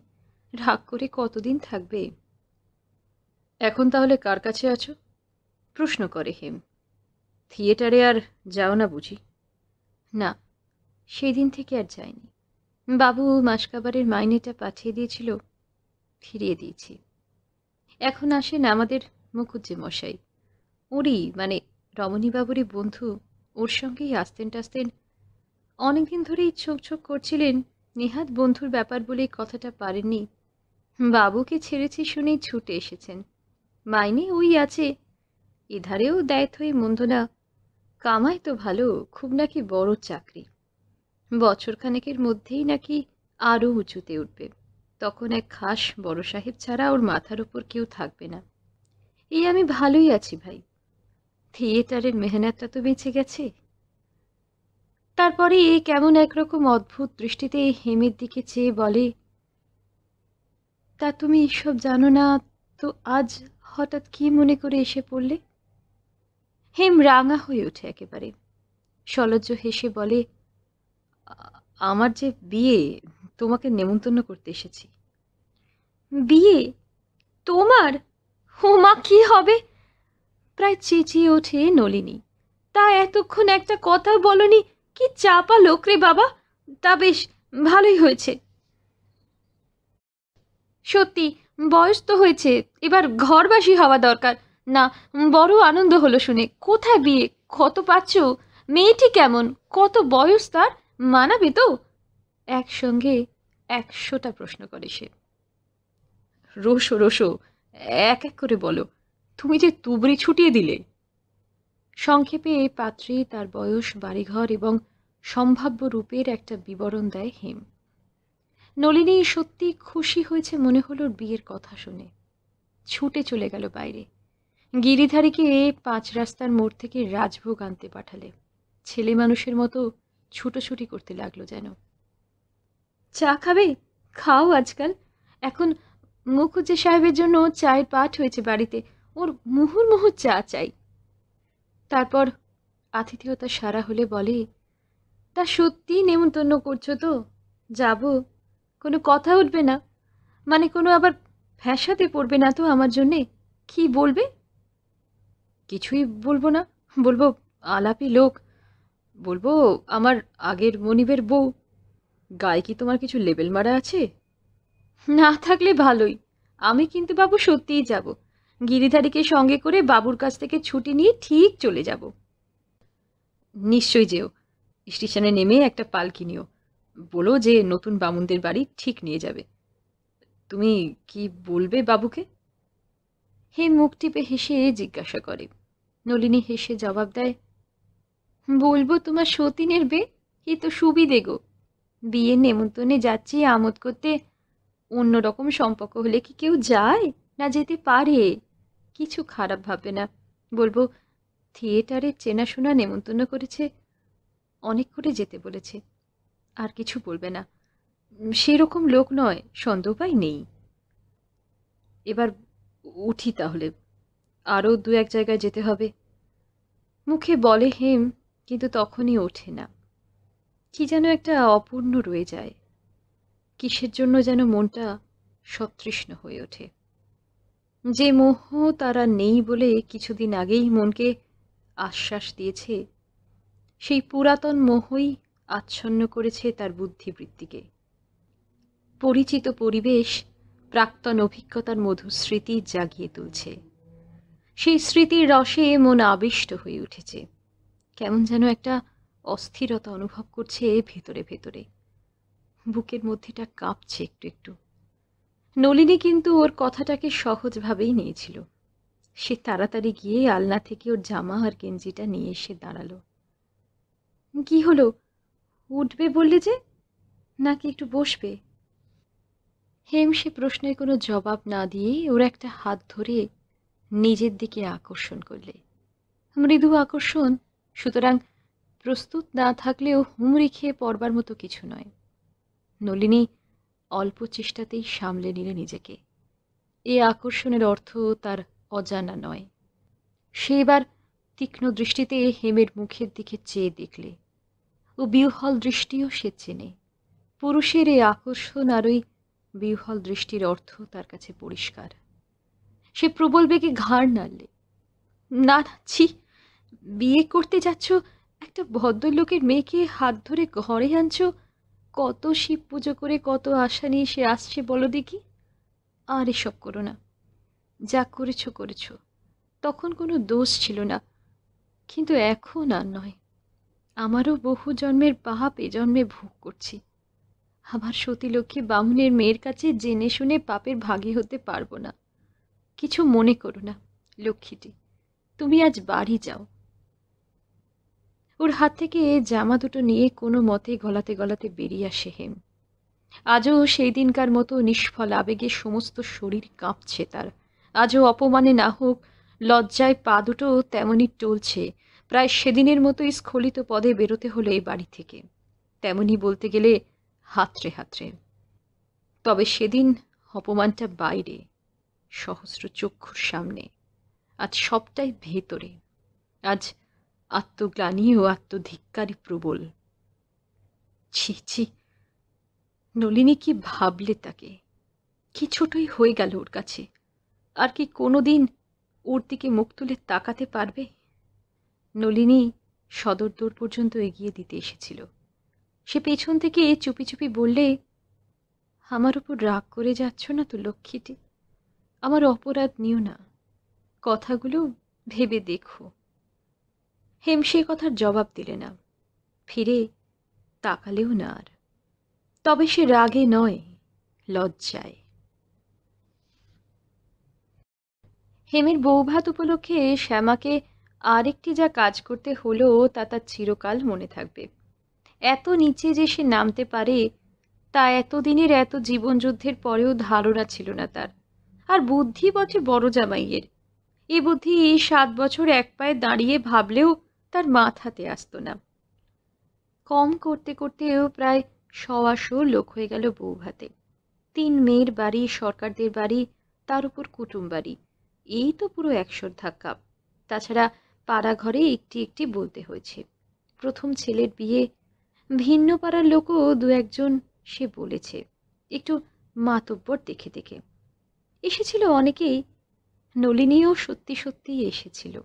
রাগ করে কতদিন থাকবে? এখন তাহলে কার কাছে আছো? প্রশ্ন করে হেম। থিয়েটারে আর যাও না বুঝি? না সেই দিন থেকে আর যায়নি বাবু মাসকাবারের মাইনেটা পাঠিয়ে দিয়েছিল, ফিরিয়ে দিয়েছি। এখন আসেন আমাদের মুখুজ্জে মশাই। ওরই মানে রমণীবাবুরই বন্ধু, ওর সঙ্গেই আসতেন টাসতেন। অনেকদিন ধরেই ছোপ ছোপ করছিলেন, নেহাত বন্ধুর ব্যাপার বলেই কথাটা পারেননি। বাবুকে ছেড়েছি শুনেই ছুটে এসেছেন। মাইনে ওই আছে। এধারেও দায়িত্ব হয়ে মন্দ না। কামাই তো ভালো, খুব নাকি বড় চাকরি। বছরখানেকের মধ্যেই নাকি আরও উঁচুতে উঠবে। তখন এক খাস বড় সাহেব ছাড়া ওর মাথার উপর কেউ থাকবে না। এই আমি ভালোই আছি ভাই। থিয়েটারের মেহনতটা তো বেঁচে গেছে। তারপরে এ কেমন একরকম অদ্ভুত দৃষ্টিতে এই হেমের দিকে চেয়ে বলে, তা তুমি এসব জানো না, তো আজ হঠাৎ কি মনে করে এসে পড়লে? হেম রাঙা হয়ে ওঠে একেবারে। সলজ্জ হেসে বলে আমার যে বিয়ে, তোমাকে নেমন্তন্ন করতে এসেছি। বিয়ে? তোমার? হোমা, কি হবে? প্রায় চেঁচিয়ে ওঠে নলিনী। তা এতক্ষণ একটা কথা বলনি? কি চাপা লোক রে বাবা। তা বেশ, ভালোই হয়েছে। সত্যি, বয়স তো হয়েছে। এবার ঘরবাসী হওয়া দরকার। না, বড় আনন্দ হলো শুনে। কোথায় বিয়ে? কত পাচ্ছ? মেয়েটি কেমন? কত বয়স তার? মানাবে তো? একসঙ্গে একশোটা প্রশ্ন করে সে। রোসো রোসো এক এক করে বলো, তুমি যে তুবড়ি ছুটিয়ে দিলে। সংক্ষেপে এই পাত্রে তার বয়স, বাড়িঘর এবং সম্ভাব্য রূপের একটা বিবরণ দেয় হেম। নলিনী সত্যি খুশি হয়েছে মনে হলো বিয়ের কথা শুনে। ছুটে চলে গেল বাইরে। গিরিধারীকে পাঁচ রাস্তার মোড় থেকে রাজভোগ আনতে পাঠালে। ছেলে মানুষের মতো ছুটোছুটি করতে লাগল যেন। চা খাবে? খাও আজকাল। এখন মুখুজ্জে সাহেবের জন্য চায়ের পাঠ হয়েছে বাড়িতে। ওর মুহুর মুহুর চা চাই। তারপর আতিথেয়তা সারা হলে বলে, তা সত্যি নেমন্তন্ন করছ তো? যাব। কোনো কথা উঠবে না। মানে কোনো আবার ফ্যাসাতে পড়বে না তো আমার জন্যে? কি বলবে? কিছুই বলব না। বলব আলাপি লোক। বলব আমার আগের মনিবের বউ। গায়ে কি তোমার কিছু লেবেল মারা আছে? না থাকলে ভালোই। আমি কিন্তু বাবু সত্যিই যাব। গিরিধারীকে সঙ্গে করে বাবুর কাছ থেকে ছুটি নিয়ে ঠিক চলে যাব। নিশ্চয়ই যেও। স্টেশনে নেমে একটা পালকি নিও। বলো যে নতুন বামুনদের বাড়ি ঠিক নিয়ে যাবে। তুমি কি বলবে বাবুকে? হে মুখ টিপে হেসে জিজ্ঞাসা করে। নলিনী হেসে জবাব দেয়, বলব তোমার সতীনের বে, এ তো সুবিধে গো। বিয়ের নেমন্তন্নে যাচ্ছি আমোদ করতে অন্যরকম সম্পর্ক হলে কি কেউ যায়? না যেতে পারে। কিছু খারাপ ভাববে না। বলব থিয়েটারে চেনাশোনা নেমন্তন্ন করেছে। অনেক করে যেতে বলেছে। আর কিছু বলবে না। সেরকম লোক নয় সন্দেহপাই নেই। এবার উঠি তাহলে। আরও দু এক জায়গায় যেতে হবে। মুখে বলে হেম, কিন্তু তখনই ওঠে না। কি যেন একটা অপূর্ণ রয়ে যায়। কিসের জন্য যেন মনটা সতৃষ্ণ হয়ে ওঠে। যে মোহ তারা নেই বলে কিছুদিন আগেই মনকে আশ্বাস দিয়েছে, সেই পুরাতন মোহই আচ্ছন্ন করেছে তার বুদ্ধিবৃত্তিকে। পরিচিত পরিবেশ, প্রাক্তন অভিজ্ঞতার মধুর স্মৃতি জাগিয়ে তুলছে। সেই স্মৃতির রসে মন আবিষ্ট হয়ে উঠেছে। কেমন যেন একটা অস্থিরতা অনুভব করছে ভেতরে ভেতরে। বুকের মধ্যেটা কাঁপছে একটু একটু। নলিনী কিন্তু ওর কথাটাকে সহজভাবেই নিয়েছিল। সে তাড়াতাড়ি গিয়ে আলনা থেকে ওর জামা আর গেঞ্জিটা নিয়ে এসে দাঁড়াল। কি হলো? উঠবে বললে যে? নাকি একটু বসবে? হেম সে প্রশ্নের কোনো জবাব না দিয়ে ওর একটা হাত ধরে নিজের দিকে আকর্ষণ করলে। মৃদু আকর্ষণ, সুতরাং প্রস্তুত না থাকলেও হুমড়ি খেয়ে পড়বার মতো কিছু নয়। নলিনী অল্প চেষ্টাতেই সামলে নিলে নিজেকে। এ আকর্ষণের অর্থ তার অজানা নয়। সে এবার তীক্ষ্ণ দৃষ্টিতে হেমের মুখের দিকে চেয়ে দেখলে ও বিহল দৃষ্টিও সে চেনে। পুরুষের এই আকর্ষণ আর ওই বিহল দৃষ্টির অর্থ তার কাছে পরিষ্কার। সে প্রবল বেগে ঘাড় নাড়লে, না না, ছি, বিয়ে করতে যাচ্ছ, একটা ভদ্রলোকের মেয়েকে হাত ধরে ঘরে আনছ কত শিব পুজো করে কত আশা নিয়ে সে আসছে বলো দেখি। আর এসব করো না। যা করেছ করেছ। তখন কোনো দোষ ছিল না। কিন্তু এখন আর নয়। আমারও বহু জন্মের পাপ এ জন্মে ভোগ করছি। আমার সতীলক্ষ্মী বামুনের মেয়ের কাছে জেনে শুনে পাপের ভাগী হতে পারব না। কিছু মনে করো না, লক্ষ্মীটি। তুমি আজ বাড়ি যাও। ওর হাত থেকে জামা দুটো নিয়ে কোনো মতে গলাতে গলাতে বেরিয়ে আসে হেম। আজও সেই দিনকার মতো নিষ্ফল আবেগে সমস্ত শরীর কাঁপছে তার। আজও অপমানে না হোক, লজ্জায় পা দুটো তেমনই টলছে। প্রায় সেদিনের মতোই স্খলিত পদে বেরোতে হলো এই বাড়ি থেকে। তেমনি বলতে গেলে, হাতরে হাতরে। তবে সেদিন অপমানটা বাইরে, সহস্র চক্ষুর সামনে। আজ সবটাই ভেতরে। আজ আত্মগ্লানি ও আত্মধিক্কারই প্রবল। ছি ছি। নলিনী কি ভাবলে তাকে? কি ছোটই হয়ে গেল ওর কাছে। আর কি কোনো দিন ওর দিকে মুখ তুলে তাকাতে পারবে? নলিনী সদর দূর পর্যন্ত এগিয়ে দিতে এসেছিল। সে পেছন থেকে চুপি চুপি বললে, আমার উপর রাগ করে যাচ্ছ না তো, লক্ষ্মীটি? আমার অপরাধ নিও না। কথাগুলো ভেবে দেখো। হেম সে কথার জবাব দিলে না। ফিরে তাকালেও না আর। তবে সে রাগে নয়, লজ্জায়। হেমের বৌভাত উপলক্ষে শ্যামাকে আরেকটি যা কাজ করতে হলো তা তার চিরকাল মনে থাকবে। এত নিচে যে সে নামতে পারে, তা এতদিনের এত জীবনযুদ্ধের পরেও ধারণা ছিল না তার। আর বুদ্ধি বটে বড় জামাইয়ের। এ বুদ্ধি সাত বছর এক পায়ে দাঁড়িয়ে ভাবলেও তার মাথাতে আসতো না। কম করতে করতেও প্রায় সওয়াশো লোক হয়ে গেল বৌভাতে তিন মেয়ের বাড়ি, সরকারদের বাড়ি, তার উপর কুটুম বাড়ি। এই তো পুরো একশোর ধাক্কা। তাছাড়া পাড়া ঘরে একটি একটি বলতে হয়েছে। প্রথম ছেলের বিয়ে ভিন্ন পাড়ার লোকও দু একজন সে বলেছে। একটু মাতব্বর দেখে দেখে। এসেছিল অনেকেই। নলিনীও সত্যি সত্যিই এসেছিল।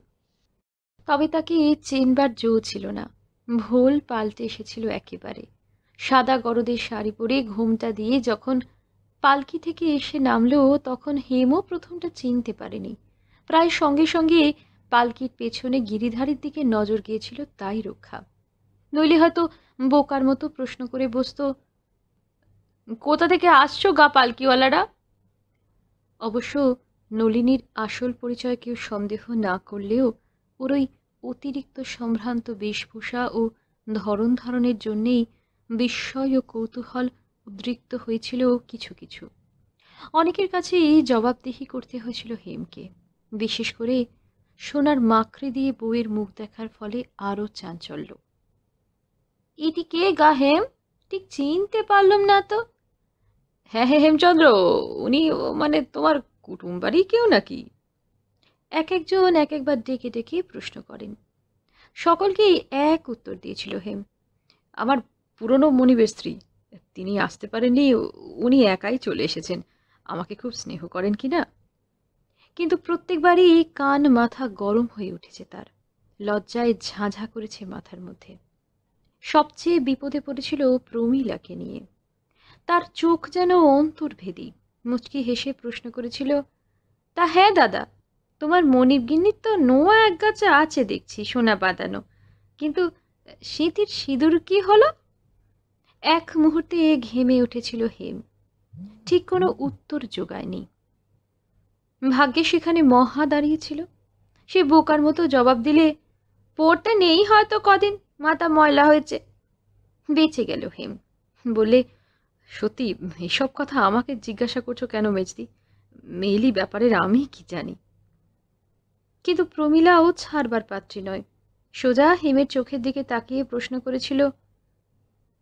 তবে তাকে চেনবার জো ছিল না। ভোল পাল্টে এসেছিল একেবারে। সাদা গরদের শাড়ি পরে ঘুমটা দিয়ে যখন পালকি থেকে এসে নামলো, তখন হেমও প্রথমটা চিনতে পারেনি। প্রায় সঙ্গে সঙ্গে পালকির পেছনে গিরিধারের দিকে নজর গিয়েছিল, তাই রক্ষা। নইলে হয়তো বোকার মতো প্রশ্ন করে বসত, কোথা থেকে আসছো গা পালকিওয়ালারা? অবশ্য নলিনীর আসল পরিচয় কেউ সন্দেহ না করলেও ওর ওই অতিরিক্ত সম্ভ্রান্ত বেশভূষা ও ধরন ধারণের জন্যেই বিস্ময় ও কৌতূহল উদ্রিক্ত হয়েছিল কিছু কিছু। অনেকের কাছেই জবাবদিহি করতে হয়েছিল হেমকে। বিশেষ করে সোনার মাকড়ি দিয়ে বউয়ের মুখ দেখার ফলে আরও চাঞ্চল্য। এটি কে গা হেম? ঠিক চিনতে পারলাম না তো? হ্যাঁ হ্যাঁ হেমচন্দ্র, উনি মানে তোমার কুটুম বাড়ি কেউ নাকি? এক একজন এক একবার ডেকে ডেকে প্রশ্ন করেন। সকলকেই এক উত্তর দিয়েছিল হেম, আমার পুরনো মনিবের স্ত্রী, তিনি আসতে পারেননি, উনি একাই চলে এসেছেন, আমাকে খুব স্নেহ করেন কি না? কিন্তু প্রত্যেকবারই কান মাথা গরম হয়ে উঠেছে তার, লজ্জায় ঝাঁঝা করেছে মাথার মধ্যে। সবচেয়ে বিপদে পড়েছিল প্রমীলাকে নিয়ে। তার চোখ যেন অন্তর্ভেদী, মুচকি হেসে প্রশ্ন করেছিল, তা হ্যাঁ দাদা তোমার মনিবগিন্নির তো নোয়া এক গাছা আছে দেখছি সোনা বাঁধানো। কিন্তু শীতের সিঁদুর কি হলো? এক মুহূর্তে ঘেমে উঠেছিল হেম। ঠিক কোনো উত্তর যোগায়নি ভাগ্যে সেখানে মহা দাঁড়িয়েছিল সে বোকার মতো জবাব দিলে, পড়তে নেই হয়তো কদিন, মাথা ময়লা হয়েছে। বেঁচে গেল হেম। বলে, সত্যি, এসব কথা আমাকে জিজ্ঞাসা করছ কেন মেজদি? মেইলি ব্যাপারের আমি কি জানি? কিন্তু প্রমীলাও ছাড়বার পাত্রী নয়। সোজা হেমের চোখের দিকে তাকিয়ে প্রশ্ন করেছিল,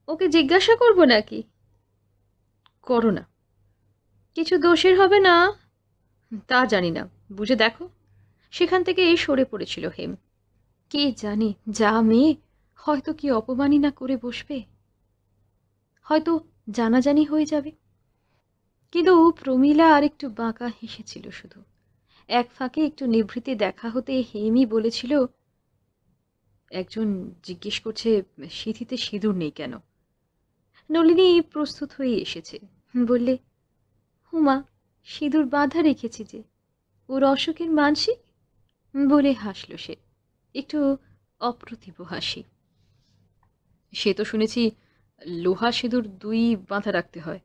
ওকে জিজ্ঞাসা করব নাকি? করো না। কিছু দোষের হবে না? তা জানি না। বুঝে দেখো। সেখান থেকে এই সরে পড়েছিল হেম। কে জানি, যা মেয়ে, হয়তো কি অপমানই না করে বসবে? হয়তো জানাজানি হয়ে যাবে। কিন্তু প্রমীলা আর একটু বাঁকা হেসেছিল শুধু। এক ফাঁকে একটু নিভৃতে দেখা হতে হেমি বলেছিল, একজন জিজ্ঞেস করছে, সিঁথিতে সিঁদুর নেই কেন? নলিনী প্রস্তুত হয়ে এসেছে। বললে, হুমা, সিঁদুর বাঁধা রেখেছি যে, ওর অসুখের মানসিক? বলে হাসল সে, একটু অপ্রতিভ হাসি। সে তো শুনেছি, লোহা সিঁদুর দুই বাঁধা রাখতে হয়।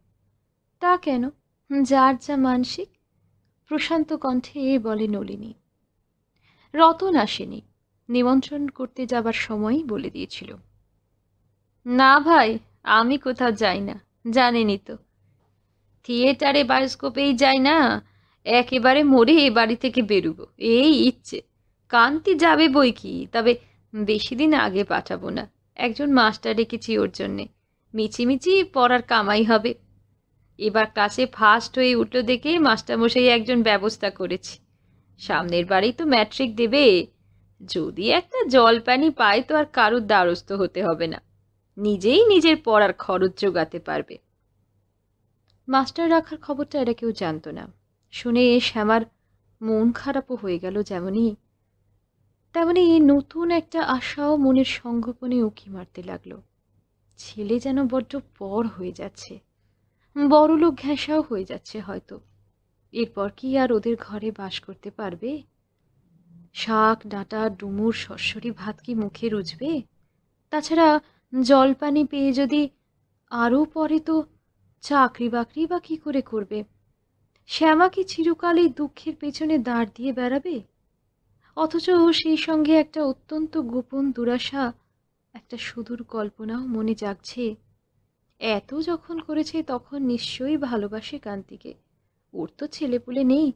তা কেন? যার যা মানসিক প্রশান্ত কণ্ঠে বলে নলিনী, রতন আসেনি, নিমন্ত্রণ করতে যাবার সময়ই বলে দিয়েছিল। না ভাই, আমি কোথাও যাই না জানেনি তো। থিয়েটারে বায়োস্কোপেই যাই না, একেবারে মরে এ বাড়ি থেকে বেরুবো, এই ইচ্ছে। কান্তি যাবে বই কি, তবে বেশি দিন আগে পাঠাবো না, একজন মাস্টার রেখেছি ওর জন্যে। মিচিমিচি পড়ার কামাই হবে। এবার ক্লাসে ফার্স্ট হয়ে উঠল দেখে মাস্টারমশাই একজন ব্যবস্থা করেছি। সামনের বাড়ি তো ম্যাট্রিক দেবে। যদি একটা জলপানি পায় তো আর কারুর দ্বারস্থ হতে হবে না। নিজেই নিজের পড়ার খরচ জোগাতে পারবে। মাস্টার রাখার খবরটা এরা কেউ জানতো না। শুনে শ্যামার মন খারাপও হয়ে গেল যেমনই। তেমনি এই নতুন একটা আশাও মনের সংগোপনে উঁকি মারতে লাগল। ছেলে যেন বড্ড পর হয়ে যাচ্ছে। বড়লোক ঘেঁষাও হয়ে যাচ্ছে হয়তো। এরপর কি আর ওদের ঘরে বাস করতে পারবে? শাক, ডাঁটা, ডুমুর, সরসরি ভাত কি মুখে রুজবে? তাছাড়া জলপানি পেয়ে যদি আরও পরে তো চাকরি বাকরি বা কী করে করবে? শ্যামা কি চিরকাল এই দুঃখের পেছনে দাঁড় দিয়ে বেড়াবে? অথচ সেই সঙ্গে একটা অত্যন্ত গোপন দুরাশা, একটা সুদূর কল্পনাও মনে জাগছে। এত যখন করেছে তখন নিশ্চয়ই ভালোবাসে কান্তিকে। ওর তো ছেলেপুলে নেই,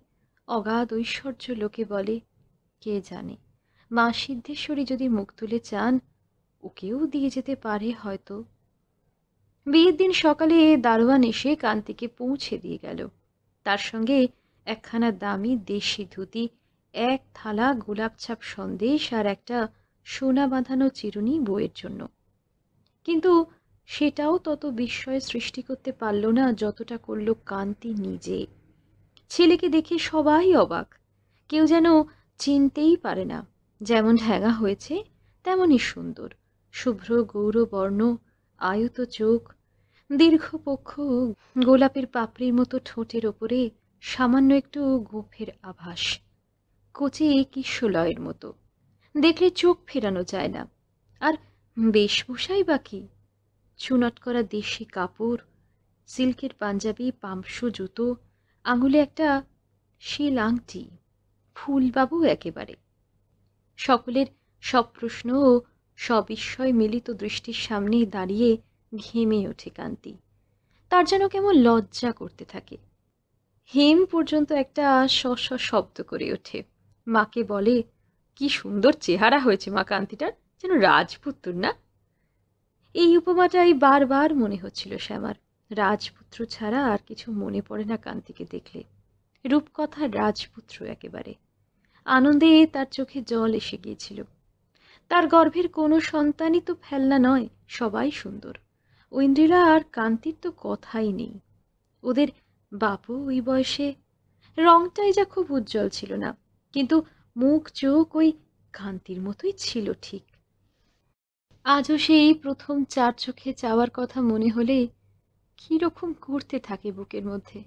অগাধ ঐশ্বর্য লোকে বলে, কে জানে? মা সিদ্ধেশ্বরী যদি মুখ তুলে চান, ওকেও দিয়ে যেতে পারে হয়তো। বিয়ের দিন সকালে দারোয়ান এসে কান্তিকে পৌঁছে দিয়ে গেল। তার সঙ্গে একখানা দামি দেশি ধুতি, এক থালা গোলাপছাপ সন্দেশ আর একটা সোনা বাঁধানো চিরুনি বইয়ের জন্য। কিন্তু সেটাও তত বিস্ময় সৃষ্টি করতে পারল না যতটা করল কান্তি নিজে। ছেলেকে দেখে সবাই অবাক। কেউ যেন চিনতেই পারে না, যেমন ঢ্যাঙা হয়েছে, তেমনই সুন্দর। শুভ্র গৌরবর্ণ, আয়ত চোখ দীর্ঘ পক্ষ গোলাপের পাপড়ির মতো ঠোঁটের ওপরে সামান্য একটু গোফের আভাস। কচি কিস্যলয়ের মতো। দেখলে চোখ ফেরানো যায় না। আর বেশভূষাই বা কি? চুনট করা দেশি কাপড়, সিল্কের পাঞ্জাবি, পাম্পসু জুতো, আঙুলে একটা শিল আংটি, ফুলবাবু একেবারে। সকলের সব প্রশ্ন ও সবিস্ময় মিলিত দৃষ্টির সামনেই দাঁড়িয়ে ঘেমে ওঠে কান্তি। তার যেন কেমন লজ্জা করতে থাকে। হেম পর্যন্ত একটা স শব্দ করে ওঠে। মাকে বলে, কি সুন্দর চেহারা হয়েছে মা কান্তিটার, যেন রাজপুত্র না? এই উপমাটাই বারবার মনে হচ্ছিল শ্যামার। রাজপুত্র ছাড়া আর কিছু মনে পড়ে না কান্তিকে দেখলে। রূপকথার রাজপুত্র একেবারে। আনন্দে তার চোখে জল এসে গিয়েছিল। তার গর্ভের কোনো সন্তানই তো ফেলনা নয়, সবাই সুন্দর। ঐন্দ্রিলা আর কান্তির তো কথাই নেই। ওদের বাপু ওই বয়সে রংটাই যা খুব উজ্জ্বল ছিল না, কিন্তু মুখ চোখ ওই কান্তির মতোই ছিল ঠিক। আজও সেই প্রথম চার চোখে চাওয়ার কথা মনে হলে কীরকম করতে থাকে বুকের মধ্যে।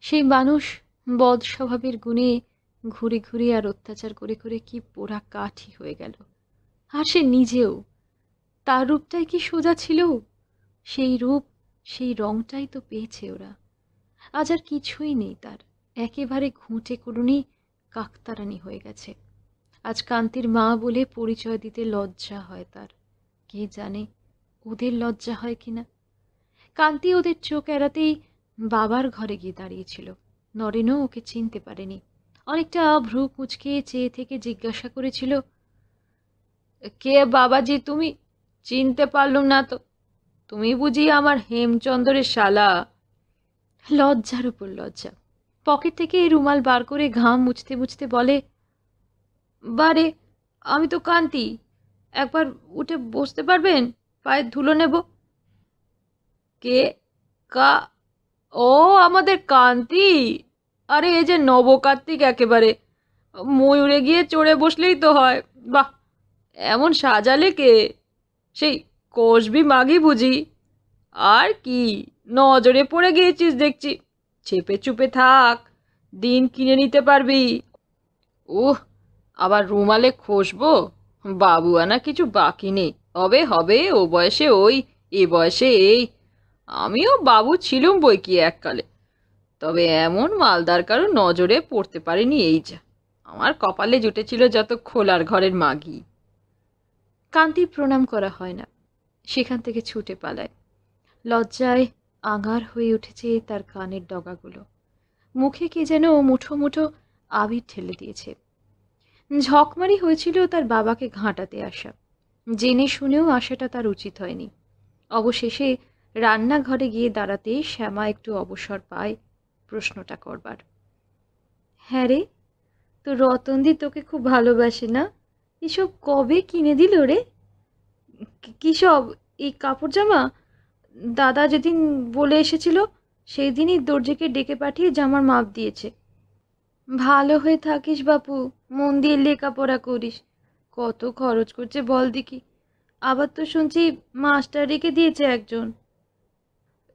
সেই মানুষ বদ স্বভাবের গুণে ঘুরে ঘুরে আর অত্যাচার করে করে কি পোড়া কাঠি হয়ে গেল। আর সে নিজেও, তার রূপটাই কি সোজা ছিল? সেই রূপ, সেই রংটাই তো পেয়েছে ওরা। আজ আর কিছুই নেই তার, একেবারে ঘুঁটে করুনি কাকতারানি হয়ে গেছে। আজ কান্তির মা বলে পরিচয় দিতে লজ্জা হয় তার। কে জানে ওদের লজ্জা হয় কিনা? কান্তি ওদের চোখ এড়াতেই বাবার ঘরে গিয়ে দাঁড়িয়েছিল। নরেনও ওকে চিনতে পারেনি। অনেকটা ভ্রু কুচকে চেয়ে থেকে জিজ্ঞাসা করেছিল, কে বাবাজি তুমি? চিনতে পারলুম না তো। তুমি বুঝি আমার হেমচন্দ্রের শালা? লজ্জার উপর লজ্জা। পকেট থেকে রুমাল বার করে ঘাম মুছতে মুছতে বলে বারে, আমি তো কান্তি একবার উঠে বসতে পারবেন? পায়ের ধুলো নেব। কে? কা? ও, আমাদের কান্তি আরে, এই যে নবকার্তিক একেবারে। ময়ূরে গিয়ে চড়ে বসলেই তো হয়। বাহ, এমন সাজালে কে? সেই কষবি মাগি বুঝি। আর কি, নজরে পড়ে গিয়েছিস দেখছি। চেপে চুপে থাক, দিন কিনে নিতে পারবি। উহ আবার রুমালে খসবো? বাবু আনা কিছু বাকি নেই। হবে হবে, ও বয়সে ওই, এ বয়সে এই। আমিও বাবু ছিলুম বই কি এককালে। তবে এমন মালদার কারও নজরে পড়তে পারিনি এই যা। আমার কপালে জুটেছিল যত খোলার ঘরের মাগি। কান্তি প্রণাম করা হয় না। সেখান থেকে ছুটে পালায়। লজ্জায় আঙার হয়ে উঠেছে তার কানের ডগাগুলো। মুখে কে যেন মুঠো মুঠো আবির ঠেলে দিয়েছে। ঝকমারি হয়েছিল তার বাবাকে ঘাঁটাতে আসা। জেনে শুনেও আসাটা তার উচিত হয়নি। অবশেষে রান্নাঘরে গিয়ে দাঁড়াতে শ্যামা একটু অবসর পায় প্রশ্নটা করবার। হ্যাঁ রে, তো রতনদি তোকে খুব ভালোবাসে না? এসব কবে কিনে দিল রে? কী সব? এই কাপড় জামা? দাদা যেদিন বলে এসেছিল, সেই দিনই দর্জিকে ডেকে পাঠিয়ে জামার মাপ দিয়েছে। ভালো হয়ে থাকিস বাপু, মন দিয়ে লেখাপড়া করিস। কত খরচ করছে বল দেখি। আবার তো শুনছি মাস্টার রেখে দিয়েছে একজন।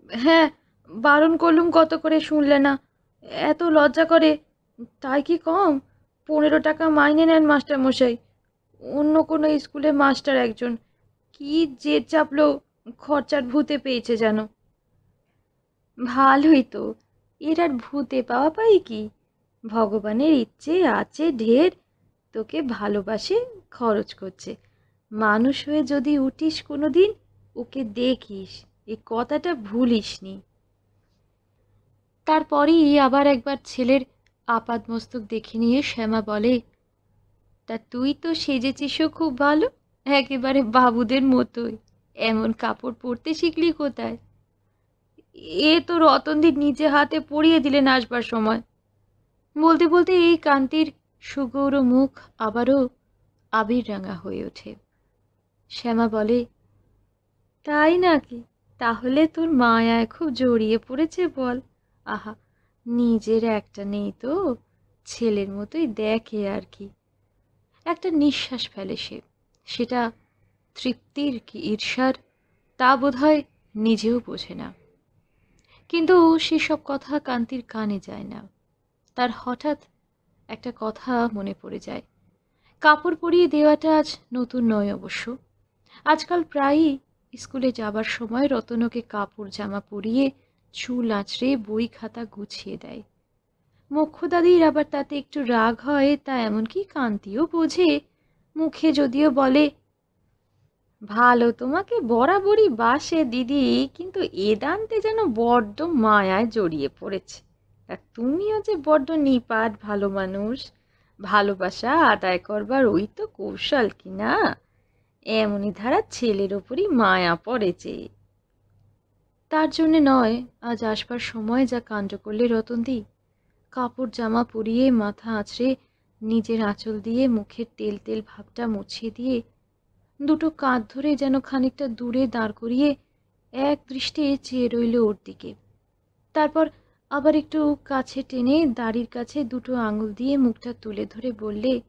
হ্যাঁ বারণ করলুম কত করে শুনলে না। এত লজ্জা করে। তাই কি কম? পনেরো টাকা মাইনে নেন মাস্টার মশাই অন্য কোনো স্কুলে মাস্টার একজন। কি যে চাপলো, খরচার ভূতে পেয়েছে যেন। ভালোই তো। এর আর ভূতে পাওয়া পাই কি? ভগবানের ইচ্ছে আছে ঢের, তোকে ভালোবাসে, খরচ করছে। মানুষ হয়ে যদি উঠিস কোনো দিন ওকে দেখিস, এই কথাটা ভুলিসনি। তারপরেই আবার একবার ছেলের আপাদমস্তক দেখে নিয়ে শ্যামা বলে, তা তুই তো সেজেছিসও খুব ভালো, একেবারে বাবুদের মতোই। এমন কাপড় পরতে শিখলি কোথায়? এ তো রতনদীর নিজে হাতে পরিয়ে দিলেন আসবার সময়। বলতে বলতে এই কান্তির সুগৌর মুখ আবারও আবির রাঙা হয়ে ওঠে। শ্যামা বলে, তাই নাকি? তাহলে তোর মায়ায় খুব জড়িয়ে পড়েছে বল। আহা, নিজের একটা নেই তো। ছেলের মতোই দেখে আর কি। একটা নিঃশ্বাস ফেলে সে। সেটা তৃপ্তির কি ঈর্ষার, তা বোধহয় নিজেও বোঝে না। কিন্তু সেসব কথা কান্তির কানে যায় না। তার হঠাৎ একটা কথা মনে পড়ে যায়। কাপড় পরিয়ে দেওয়াটা আজ নতুন নয় অবশ্য। আজকাল প্রায়ই স্কুলে যাবার সময় রতনকে কাপড়, জামা পরিয়ে চুল আঁচড়ে বই, খাতা গুছিয়ে দেয়। দাদির আবার তাতে একটু রাগ হয়, তা এমনকি কান্তিও বোঝে। মুখে যদিও বলে, ভালো তোমাকে বরাবরই বাসে, দিদি, কিন্তু এদান্তে যেন বড্ড মায়ায় জড়িয়ে পড়েছে। তা তুমিও যে বড্ড নিপাট ভালো মানুষ। ভালোবাসা আদায় করবার ওই তো কৌশল কি না? এমনই ধারা ছেলের ওপরই মায়া পড়েছে তার জন্যে নয়, আজ আসবার সময় যা কাণ্ড করলে রতনদি কাপড় জামা পরিয়ে মাথা আঁচড়ে নিজের আঁচল দিয়ে মুখের তেল তেল ভাবটা মুছিয়ে দিয়ে দুটো কাঁধ ধরে যেন খানিকটা দূরে দাঁড় করিয়ে এক দৃষ্টে চেয়ে রইল ওর দিকে। তারপর আবার একটু কাছে টেনে দাড়ির কাছে দুটো আঙুল দিয়ে মুখটা তুলে ধরে বললে,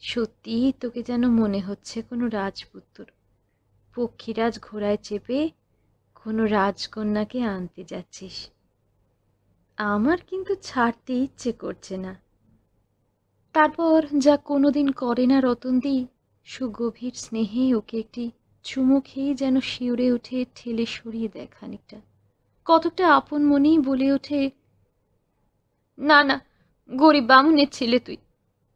সত্যি তোকে যেন মনে হচ্ছে কোনো রাজপুত্র। পক্ষীরাজ ঘোড়ায় চেপে কোনো রাজকন্যাকে আনতে যাচ্ছিস। আমার কিন্তু ছাড়তে ইচ্ছে করছে না। তারপর যা কোনোদিন করে না রতনদি, সুগভীর স্নেহে ওকে একটি চুমু খেয়ে যেন শিউরে উঠে ঠেলে সরিয়ে দেয় খানিকটা। কতটা আপন মনেই বলে ওঠে, না না, গরিব বামুনের ছেলে তুই।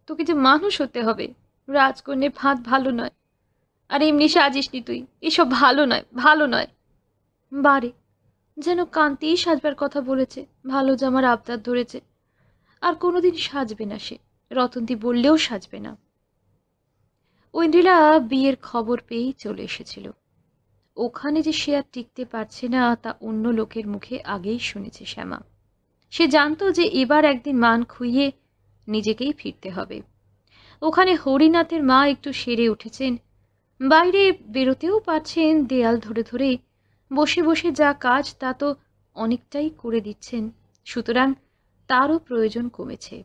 তোকে যে মানুষ হতে হবে রাজকন্যের ভাত ভালো নয়। আর এমনি সাজিসনি তুই, এসব ভালো নয় ভালো নয়। বারে, যেন কান্তিই সাজবার কথা বলেছে, ভালো জামার আবদার ধরেছে। আর কোনোদিন সাজবে না সে, রতন্তি বললেও সাজবে না। ঐন্দ্রিলা বিয়ের খবর পেয়েই চলে এসেছিল। ওখানে যে সে আর টিকতে পারছে না, তা অন্য লোকের মুখে আগেই শুনেছে শ্যামা। সে জানতো যে এবার একদিন মান খুইয়ে নিজেকেই ফিরতে হবে। ওখানে হরিনাথের মা একটু সেরে উঠেছেন। বাইরে বেরোতেও পারছেন, দেয়াল ধরে ধরে বসে বসে যা কাজ, তা তো অনেকটাই করে দিচ্ছেন। সুতরাং তারও প্রয়োজন কমেছে।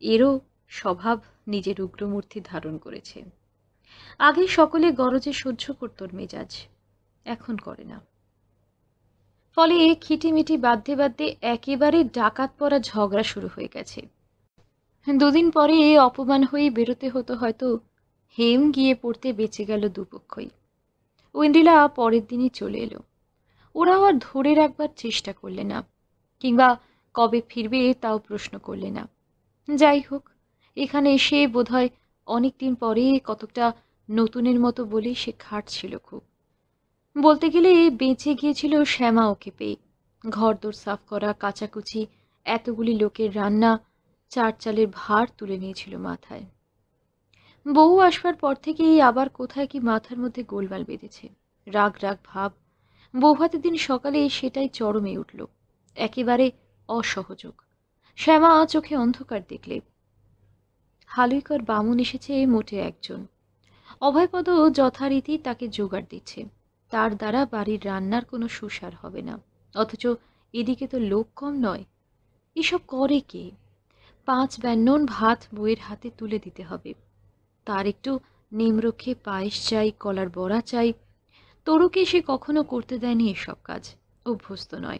এরও স্বভাব নিজের উগ্রমূর্তি ধারণ করেছে। আগে সকলে গরজে সহ্য করত মেজাজ। এখন করে না। ফলে খিটিমিটি বাধ্যে বাধ্যে একেবারে ডাকাত পরা ঝগড়া শুরু হয়ে গেছে। দুদিন পরে অপমান হয়ে বেরোতে হতো হয়তো, হেম গিয়ে পড়তে বেঁচে গেল দুপক্ষই। ঐন্দ্রিলা পরের দিনই চলে এলো। ওরাও আর ধরে রাখবার চেষ্টা করলে না, কিংবা কবে ফিরবে তাও প্রশ্ন করলে না। যাই হোক, এখানে এসে বোধহয় অনেক দিন পরে কতকটা নতুনের মতো বলেই সে খাটছিল খুব। বলতে গেলে বেঁচে গিয়েছিল শ্যামা ওকে পেয়ে। ঘরদোর সাফ করা, কাচাকুচি, এতগুলি লোকের রান্না, চার চালের ভার তুলে নিয়েছিল মাথায়। বউ আসবার পর থেকেই আবার কোথায় কি মাথার মধ্যে গোলমাল বেঁধেছে। রাগ রাগ ভাব। বৌভাতের দিন সকালে সেটাই চরমে উঠল। একেবারে অসহযোগ। শ্যামা চোখে অন্ধকার দেখলে। হালুইকর বামুন এসেছে মোটে একজন। অভয়পদ যথারীতি তাকে জোগাড় দিচ্ছে। তার দ্বারা বাড়ির রান্নার কোনো সুসার হবে না। অথচ এদিকে তো লোক কম নয়। এসব করে কে? পাঁচ ব্যঞ্জন ভাত বইয়ের হাতে তুলে দিতে হবে। তার একটু নিমরক্ষে পায়েস চাই, কলার বড়া চাই। তরুকে সে কখনো করতে দেয়নি এসব কাজ। অভ্যস্ত নয়।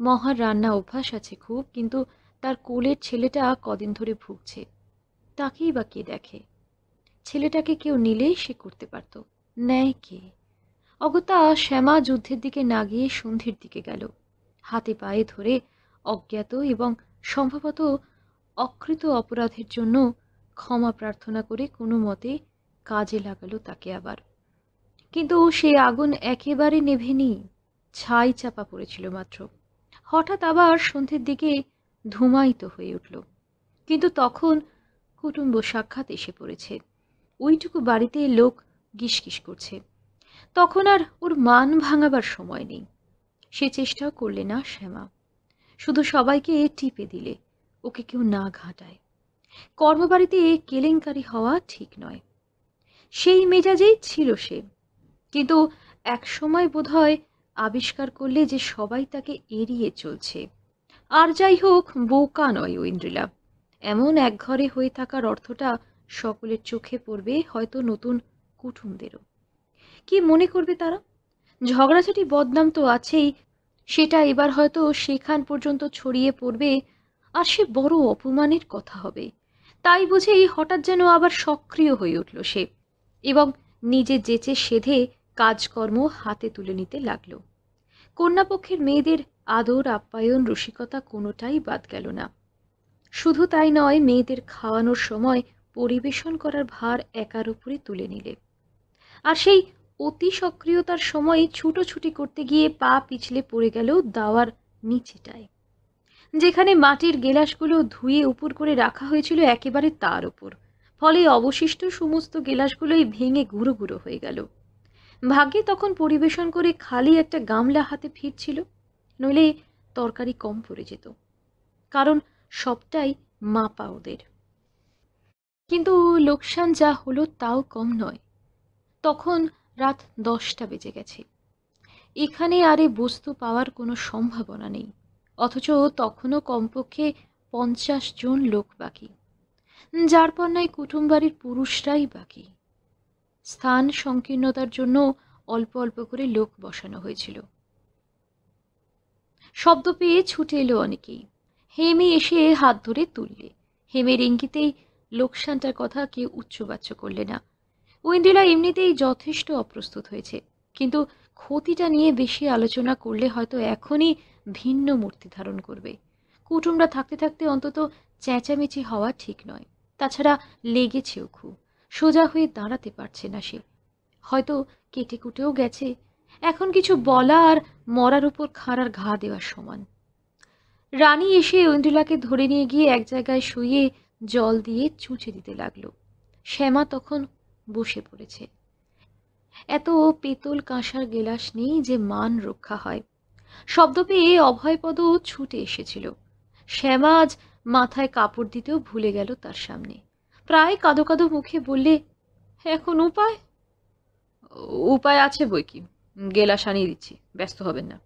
মহার রান্না অভ্যাস আছে খুব, কিন্তু তার কোলের ছেলেটা কদিন ধরে ভুগছে। তাকেই বা কে দেখে? ছেলেটাকে কেউ নিলেই সে করতে পারত। নেয় কে? অগতা শ্যামা যুদ্ধের দিকে না গিয়ে সন্ধির দিকে গেল। হাতে পায়ে ধরে অজ্ঞাত এবং সম্ভবত অকৃত অপরাধের জন্য ক্ষমা প্রার্থনা করে কোনো মতে কাজে লাগালো তাকে আবার। কিন্তু সে আগুন একেবারে নেভেনি, ছাই চাপা পড়েছিল মাত্র। হঠাৎ আবার সন্ধ্যের দিকে ধুমায়িত হয়ে উঠল। কিন্তু তখন কুটুম্ব সাক্ষাৎ এসে পড়েছে। ওইটুকু বাড়িতে লোক গিসগিস করছে। তখন আর ওর মান ভাঙাবার সময় নেই। সে চেষ্টাও করলে না, শ্যামা। শুধু সবাইকে এ টিপে দিলে, ওকে কেউ না ঘাঁটায়। কর্মবাড়িতে এ কেলেঙ্কারি হওয়া ঠিক নয়। সেই মেজাজেই ছিল সে। কিন্তু এক সময় বোধহয় আবিষ্কার করলে যে সবাই তাকে এড়িয়ে চলছে। আর যাই হোক, বোকা নয় ঐন্দ্রিলা এমন এক ঘরে হয়ে থাকার অর্থটা সকলের চোখে পড়বে হয়তো নতুন কুটুমদেরও। কি মনে করবে তারা? ঝগড়াঝাটি বদনাম তো আছেই, সেটা এবার হয়তো সেখান পর্যন্ত ছড়িয়ে পড়বে, আর সে বড় অপমানের কথা হবে। তাই বুঝেই হঠাৎ যেন আবার সক্রিয় হয়ে উঠল সে, এবং নিজে যেচে সেধে কাজকর্ম হাতে তুলে নিতে লাগল। কন্যাপক্ষের মেয়েদের আদর, আপ্যায়ন, রসিকতা কোনোটাই বাদ গেল না। শুধু তাই নয়, মেয়েদের খাওয়ানোর সময় পরিবেশন করার ভার একার উপরে তুলে নিলে। আর সেই অতি সক্রিয়তার সময় ছুটোছুটি করতে গিয়ে পা পিছলে পড়ে গেল দাওয়ার নিচেটায়, যেখানে মাটির গেলাসগুলো ধুয়ে উপর করে রাখা হয়েছিল একেবারে তার উপর। ফলে অবশিষ্ট সমস্ত গেলাসগুলোই ভেঙে গুঁড়ো গুঁড়ো হয়ে গেল। ভাগ্যে তখন পরিবেশন করে খালি একটা গামলা হাতে ফিরছিল, নইলে তরকারি কম পড়ে যেত, কারণ সবটাই মাপা ওদের। কিন্তু লোকসান যা হলো তাও কম নয়। তখন রাত দশটা বেজে গেছে। এখানে আরে বস্তু পাওয়ার কোনো সম্ভাবনা নেই, অথচ তখনও কমপক্ষে পঞ্চাশ জন লোক বাকি। যার পণ্যায় কুটুমবাড়ির পুরুষরাই বাকি। স্থান সংকীর্ণতার জন্য অল্প অল্প করে লোক বসানো হয়েছিল। শব্দ পেয়ে ছুটে এলো অনেকেই। হেমে এসে হাত ধরে তুললে। হেমের ইঙ্গিতেই লোকসানটার কথা কেউ উচ্চবাচ্য করলে না। ঐন্দ্রিলা এমনিতেই যথেষ্ট অপ্রস্তুত হয়েছে, কিন্তু ক্ষতিটা নিয়ে বেশি আলোচনা করলে হয়তো এখনই ভিন্ন মূর্তি ধারণ করবে। কুটুমরা থাকতে থাকতে অন্তত চেঁচামেচি হওয়া ঠিক নয়, তাছাড়া লেগেছেও খুব। সোজা হয়ে দাঁড়াতে পারছে না সে। হয়তো কেটে কুটেও গেছে। এখন কিছু বলা আর মরার উপর খাঁড়ার ঘা দেওয়ার সমান। রানী এসে ঐন্দ্রিলাকে ধরে নিয়ে গিয়ে এক জায়গায় শুয়ে জল দিয়ে চুঁচে দিতে লাগল। শ্যামা তখন বসে পড়েছে। এত পেতল কাঁসার গেলাস নেই যে মান রক্ষা হয়। শব্দ পেয়ে অভয়পদ ছুটে এসেছিল। শ্যামা আজ মাথায় কাপড় দিতেও ভুলে গেল তার সামনে। প্রায় কাঁদো কাঁদো মুখে বললে, এখন উপায়? উপায় আছে বই কি। গেলাস আনিয়ে দিচ্ছি। ব্যস্ত হবেন না।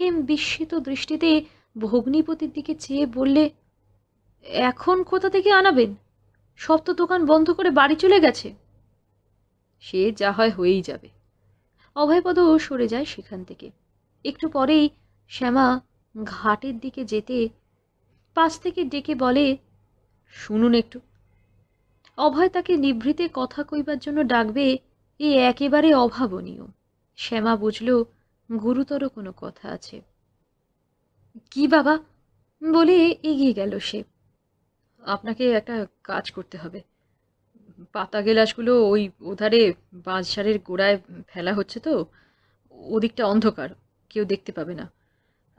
হেম বিস্মিত দৃষ্টিতে ভগ্নিপতির দিকে চেয়ে বললে, এখন কোথা থেকে আনাবেন? সব তো দোকান বন্ধ করে বাড়ি চলে গেছে। সে যা হয় হয়েই যাবে। অভয়পদ সরে যায় সেখান থেকে। একটু পরেই শ্যামা ঘাটের দিকে যেতে পাশ থেকে ডেকে বলে, শুনুন একটু। অভয় তাকে নিভৃতে কথা কইবার জন্য ডাকবে এ একেবারে অভাবনীয়। শ্যামা বুঝল গুরুতর কোনো কথা আছে। কি বাবা? বলে এগিয়ে গেল সে। আপনাকে একটা কাজ করতে হবে। পাতা গেলাসগুলো ওই ওধারে বাঁশঝাড়ের গোড়ায় ফেলা হচ্ছে তো, ওদিকটা অন্ধকার, কেউ দেখতে পাবে না।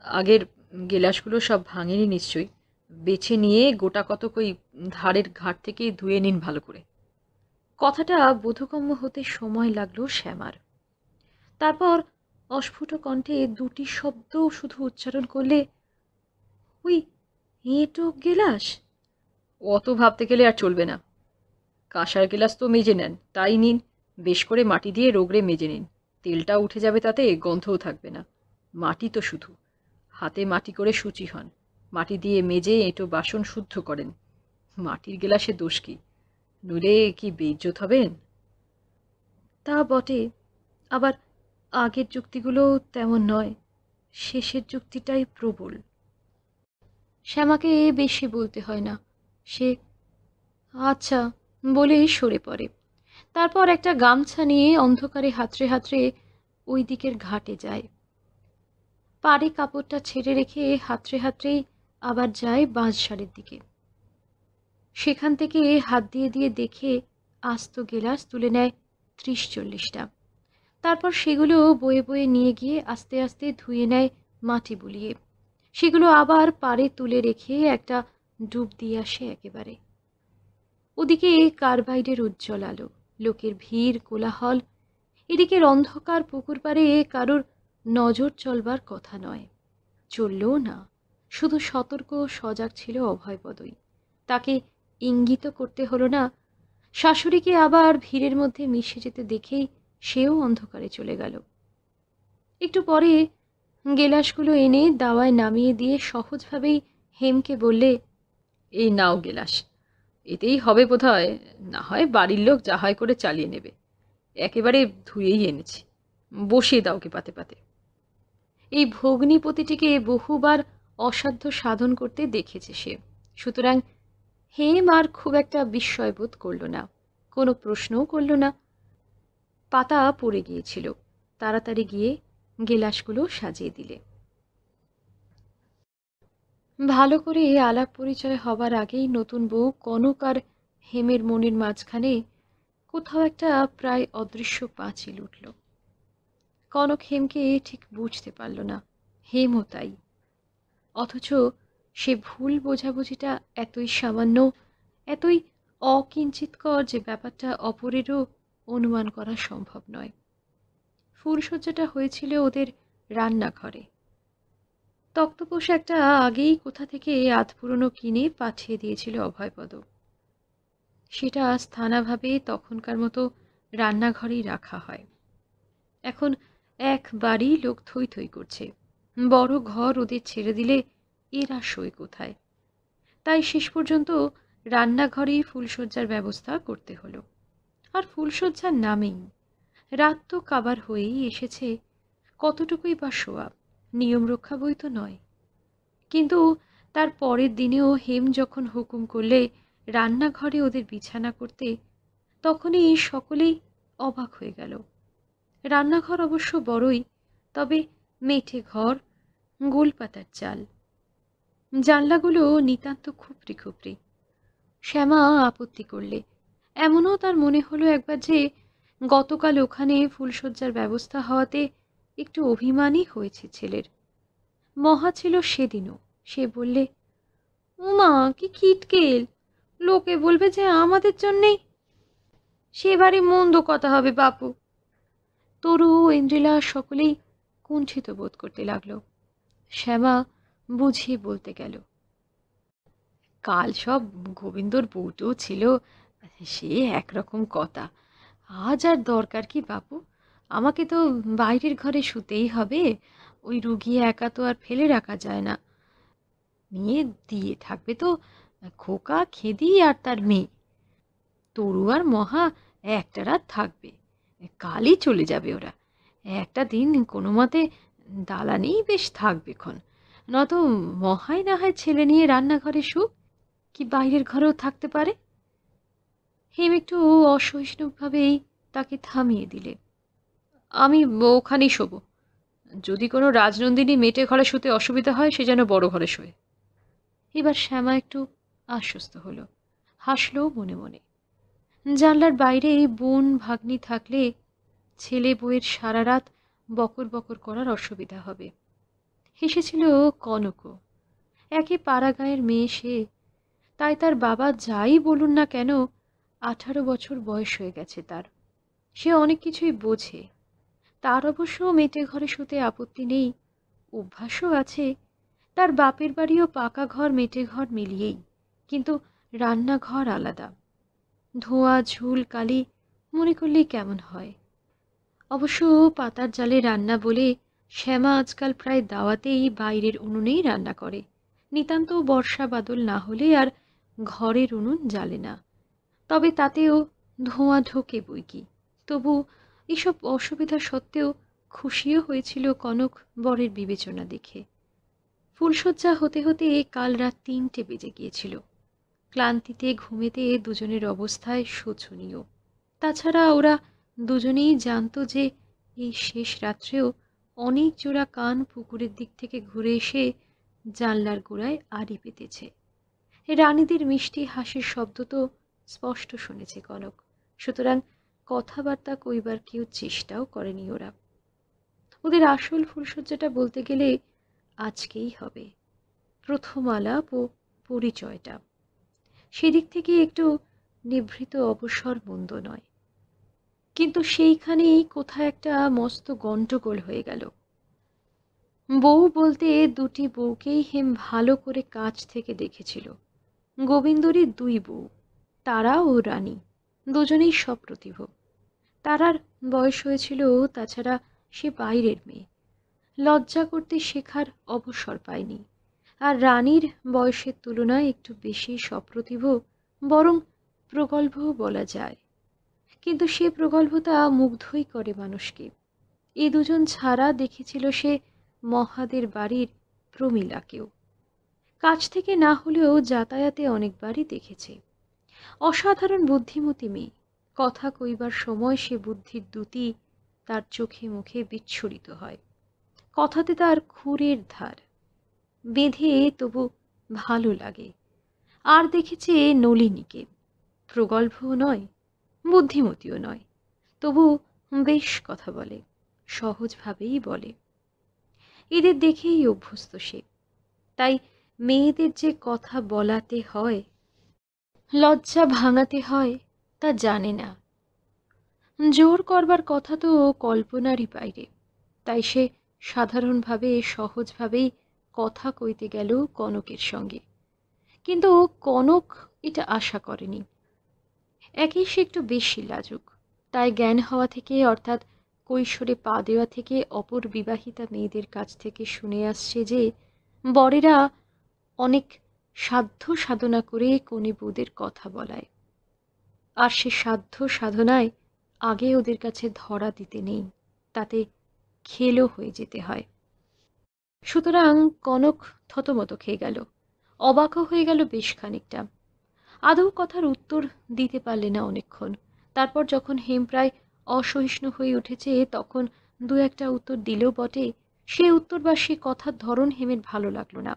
আগের গেলাসগুলো সব ভাঙেনি নিশ্চয়ই। বেছে নিয়ে গোটা কতক ওই ধারের ঘাট থেকে ধুয়ে নিন ভালো করে। কথাটা বোধগম্য হতে সময় লাগল শ্যামার। তারপর অস্ফুট কণ্ঠে দুটি শব্দ শুধু উচ্চারণ করলে, ওই এঁটো গেলাস? অত ভাবতে গেলে আর চলবে না। কাঁসার গেলাস তো মেজে নেন, তাই নিন। বেশ করে মাটি দিয়ে রোগড়ে মেজে নিন। তেলটা উঠে যাবে তাতে, গন্ধও থাকবে না। মাটি তো শুধু। হাতে মাটি করে সূচি হন। মাটি দিয়ে মেজে এঁটো বাসন শুদ্ধ করেন। মাটির গেলাসে দোষ কি? নইলে কি বেজ্জত হবেন? তা বটে। আবার আগের যুক্তিগুলো তেমন নয়। শেষের যুক্তিটাই প্রবল। শ্যামাকে বেশি বলতে হয় না। সে আচ্ছা। বলে সরে পড়ে। তারপর একটা গামছা নিয়ে অন্ধকারে হাতড়ে হাতড়ে ওই দিকের ঘাটে যায়। পাড়ে কাপড়টা ছেড়ে রেখে হাতড়ে হাতড়ে আবার যায় বাঁশঝাড়ের দিকে। সেখান থেকে হাত দিয়ে দিয়ে দেখে আস্ত গেলাস তুলে নেয় ত্রিশ চল্লিশটা তারপর সেগুলো বয়ে বয়ে নিয়ে গিয়ে আস্তে আস্তে ধুয়ে নেয় মাটি বুলিয়ে। সেগুলো আবার পাড়ে তুলে রেখে একটা ডুব দিয়ে আসে একেবারে। ওদিকে কার্বাইডের উজ্জ্বল আলো, লোকের ভিড়, কোলাহল, এদিকের অন্ধকার পুকুর পাড়ে কারোর নজর চলবার কথা নয়। চললেও না, শুধু সতর্ক ও সজাগ ছিল অভয়পদই তাকে ইঙ্গিত করতে হলো না, শাশুড়িকে আবার ভিড়ের মধ্যে মিশে যেতে দেখেই সেও অন্ধকারে চলে গেল। একটু পরে গেলাসগুলো এনে দাওয়ায় নামিয়ে দিয়ে সহজভাবেই হেমকে বললে, এই নাও গেলাস। এতেই হবে বোধ হয় না হয় বাড়ির লোক যা হয় করে চালিয়ে নেবে। একেবারে ধুয়েই এনেছি। বসিয়ে দাও কে পাতে পাতে। এই ভগ্নিপতিটিকে বহুবার অসাধ্য সাধন করতে দেখেছে সে। সুতরাং হেম আর খুব একটা বিস্ময় বোধ করল না, কোনো প্রশ্নও করল না। পাতা পড়ে গিয়েছিল। তাড়াতাড়ি গিয়ে গেলাসগুলো সাজিয়ে দিলে। ভালো করে আলাপ পরিচয় হবার আগেই নতুন বউ কনক আর হেমের মনের মাঝখানে কোথাও একটা প্রায় অদৃশ্য পাঁচিল উঠল। কনক হেমকে ঠিক বুঝতে পারল না, হেমও তাই। অথচ সে ভুল বোঝাবুঝিটা এতই সামান্য, এতই অকিঞ্চিতকর যে ব্যাপারটা অপরেরও অনুমান করা সম্ভব নয়। ফুলসজ্জাটা হয়েছিল ওদের রান্নাঘরে। তক্তপোষ একটা আগেই কোথা থেকে আধ পুরনো কিনে পাঠিয়ে দিয়েছিল অভয়পদ। সেটা স্থানাভাবে তখনকার মতো রান্নাঘরেই রাখা হয়। এখন একবারই লোক থই থই করছে। বড় ঘর ওদের ছেড়ে দিলে এরা সই কোথায়? তাই শেষ পর্যন্ত রান্নাঘরেই ফুলসজ্জার ব্যবস্থা করতে হলো। আর ফুলসজ্জার নামেই। রাত তো কাবার হয়েই এসেছে। কতটুকুই বা শোয়া? নিয়ম রক্ষা বই তো নয়। কিন্তু তার পরের দিনেও হেম যখন হুকুম করলে রান্নাঘরে ওদের বিছানা করতে, তখনই সকলেই অবাক হয়ে গেল। রান্নাঘর অবশ্য বড়ই, তবে মেঠে ঘর, গোলপাতার চাল। জানলাগুলো নিতান্ত খুপড়ি খুপড়ি শ্যামা আপত্তি করলে। এমনও তার মনে হলো একবার যে গতকাল ওখানে ফুলশয্যার ব্যবস্থা হওয়াতে একটু অভিমানই হয়েছে ছেলের। মহা ছিল সেদিনও। সে বললে, উমা, কি কিটকেল লোকে বলবে যে আমাদের জন্যেই সেবারই মন্দ কথা হবে বাপু। তরু ইন্দ্রিলা সকলেই কুণ্ঠিত বোধ করতে লাগল। শ্যামা বুঝিয়ে বলতে গেল, কাল সব গোবিন্দর বউটো ছিল, সে একরকম কথা। আজ আর দরকার কি বাপু? আমাকে তো বাইরের ঘরে শুতেই হবে। ওই রুগী একা তো আর ফেলে রাখা যায় না। নিয়ে দিয়ে থাকবে তো, খোকা, খেদি আর তার মেয়ে। তরু আর মহা একটা রাত থাকবে, কালই চলে যাবে ওরা। একটা দিন কোনো মতে দালানেই বেশ থাকবে ক্ষণ। নত মহাই না হয় ছেলে নিয়ে রান্নাঘরে সুখ কি বাইরের ঘরেও থাকতে পারে? হেম একটু অসহিষ্ণুভাবেই তাকে থামিয়ে দিলে। আমি ওখানেই শোবো। যদি কোনো রাজনন্দিনী মেটে ঘরে শুতে অসুবিধা হয়, সে যেন বড় ঘরে শোয়। এবার শ্যামা একটু আশ্বস্ত হলো। হাসলো মনে মনে। জানলার বাইরে বোন ভাগ্নি থাকলে ছেলে বউয়ের সারা রাত বকর বকর করার অসুবিধা হবে। হেসেছিল কনকও একে পাড়াগাঁয়ের মেয়ে সে। তাই তার বাবা যাই বলুন না কেন, আঠারো বছর বয়স হয়ে গেছে তার। সে অনেক কিছুই বোঝে। তার অবশ্য মেটে ঘরে শুতে আপত্তি নেই। অভ্যাসও আছে। তার বাপের বাড়িও পাকা ঘর মেটে ঘর মিলিয়েই। কিন্তু রান্নাঘর আলাদা। ধোঁয়া, ঝুল, কালি, মনে করলেই কেমন হয়। অবশ্য পাতার জালে রান্না বলে শ্যামা আজকাল প্রায় দাওয়াতেই বাইরের উনুনেই রান্না করে। নিতান্ত বর্ষা বাদল না হলে আর ঘরের উনুন জ্বালে না। তবে তাতেও ধোঁয়া ঢোকে বই কি তবু এসব অসুবিধা সত্ত্বেও খুশিও হয়েছিল কনক বরের বিবেচনা দেখে। ফুলশয্যা হতে হতে কাল রাত তিনটে বেজে গিয়েছিল। ক্লান্তিতে ঘুমেতে দুজনের অবস্থায় শোচনীয়। তাছাড়া ওরা দুজনেই জানত যে এই শেষ রাত্রেও অনেক জোড়া কান পুকুরের দিক থেকে ঘুরে এসে জানলার গোড়ায় আড়ি পেতেছে। রানীদের মিষ্টি হাসির শব্দ তো স্পষ্ট শুনেছে কনক। সুতরাং কথাবার্তা কইবার কেউ চেষ্টাও করেনি ওরা। ওদের আসল ফুলসজ্জাটা বলতে গেলে আজকেই হবে। প্রথম আলাপ ও পরিচয়টা। সেদিক থেকে একটু নিভৃত অবসর মন্দ নয়। কিন্তু সেইখানেই কোথায় একটা মস্ত গণ্ডগোল হয়ে গেল। বউ বলতে দুটি বউকেই হেম ভালো করে কাছ থেকে দেখেছিল। গোবিন্দরই দুই বউ, তারা ও রানী। দুজনেই সপ্রতিভ তারার বয়স হয়েছিল তাছাড়া সে বাইরের মেয়ে। লজ্জা করতে শেখার অবসর পায়নি। আর রানীর বয়সের তুলনায় একটু বেশি সপ্রতিভ বরং প্রগল্ভও বলা যায়। কিন্তু সে প্রগল্ভতা মুগ্ধই করে মানুষকে। এ দুজন ছাড়া দেখেছিল সে মহাদের বাড়ির প্রমিলাকেও। কাছ থেকে না হলেও যাতায়াতে অনেকবারই দেখেছে। অসাধারণ বুদ্ধিমতী মেয়ে। কথা কইবার সময় সে বুদ্ধির দ্যুতি তার চোখে মুখে বিচ্ছুরিত হয়। কথাতে তার খুরের ধার। বেঁধে তবু ভালো লাগে। আর দেখেছে নলিনীকে। প্রগল্ভও নয়, বুদ্ধিমতীও নয়। তবু বেশ কথা বলে, সহজভাবেই বলে। এদের দেখেই অভ্যস্ত সে। তাই মেয়েদের যে কথা বলাতে হয় লজ্জা ভাঙাতে হয়, তা জানে না। জোর করবার কথা তো কল্পনারই বাইরে। তাই সে সাধারণভাবে, সহজভাবেই কথা কইতে গেল কনকের সঙ্গে। কিন্তু কনক এটা আশা করেনি। একেই সে একটু বেশি লাজুক। তাই জ্ঞান হওয়া থেকে, অর্থাৎ কৈশোরে পা দেওয়া থেকে, অপর বিবাহিতা মেয়েদের কাছ থেকে শুনে আসছে যে, বরেরা অনেক সাধ্য সাধনা করে কনে বউদের কথা বলায়। আর সে সাধ্য সাধনায় আগে ওদের কাছে ধরা দিতে নেই, তাতে খেলো হয়ে যেতে হয়। সুতরাং কনক থতমত খেয়ে গেল, অবাকও হয়ে গেল বেশ খানিকটা। আদৌ কথার উত্তর দিতে পারলে না অনেকক্ষণ। তারপর যখন হেম প্রায় অসহিষ্ণু হয়ে উঠেছে, তখন দু একটা উত্তর দিলেও বটে। সে উত্তর বা সে কথার ধরন হেমের ভালো লাগল না।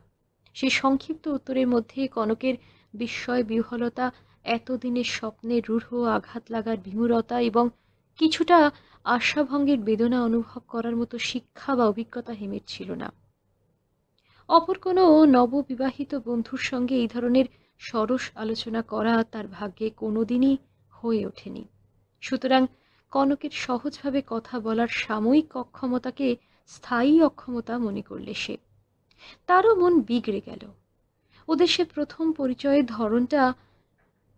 সে সংক্ষিপ্ত উত্তরের মধ্যে কনকের বিস্ময় বিহ্বলতা, এতদিনের স্বপ্নে রূঢ় আঘাত লাগার বিমূরতা এবং কিছুটা আশাভঙ্গের বেদনা অনুভব করার মতো শিক্ষা বা অভিজ্ঞতা হেমের ছিল না। অপর কোনো নববিবাহিত বন্ধুর সঙ্গে এই ধরনের সরস আলোচনা করা তার ভাগ্যে কোনোদিনই হয়ে ওঠেনি। সুতরাং কনকের সহজভাবে কথা বলার সাময়িক অক্ষমতাকে স্থায়ী অক্ষমতা মনে করলে সে। তারও মন বিগড়ে গেল। ওদের সে প্রথম পরিচয়ের ধরনটা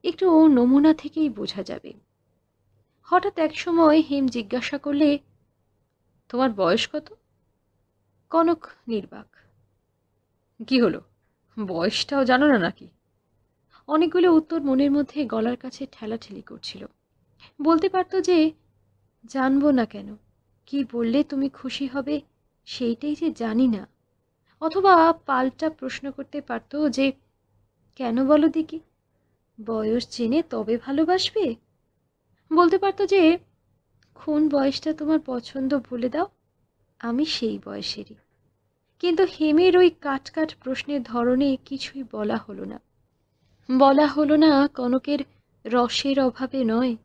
একটু নমুনা থেকেই বোঝা যাবে। হঠাৎ এক সময় হেম জিজ্ঞাসা করলে, তোমার বয়স কত? কনক নির্বাক, কি হলো? বয়সটাও জানো না নাকি? অনেকগুলো উত্তর মনের মধ্যে গলার কাছে ঠেলাঠেলি করছিল। বলতে পারতো যে, জানব না কেন। কি বললে তুমি খুশি হবে, সেইটাই যে জানি না। অথবা পাল্টা প্রশ্ন করতে পারতো যে, কেন বলো দেখি বয়স জেনে তবে ভালোবাসবে? বলতে পারতো যে কোন বয়সটা তোমার পছন্দ বলে দাও, আমি সেই বয়সেরই। কিন্তু হেমের ওই কাট কাট প্রশ্নের ধরনে কিছুই বলা হলো না। বলা হলো না কনকের রসের অভাবে নয়,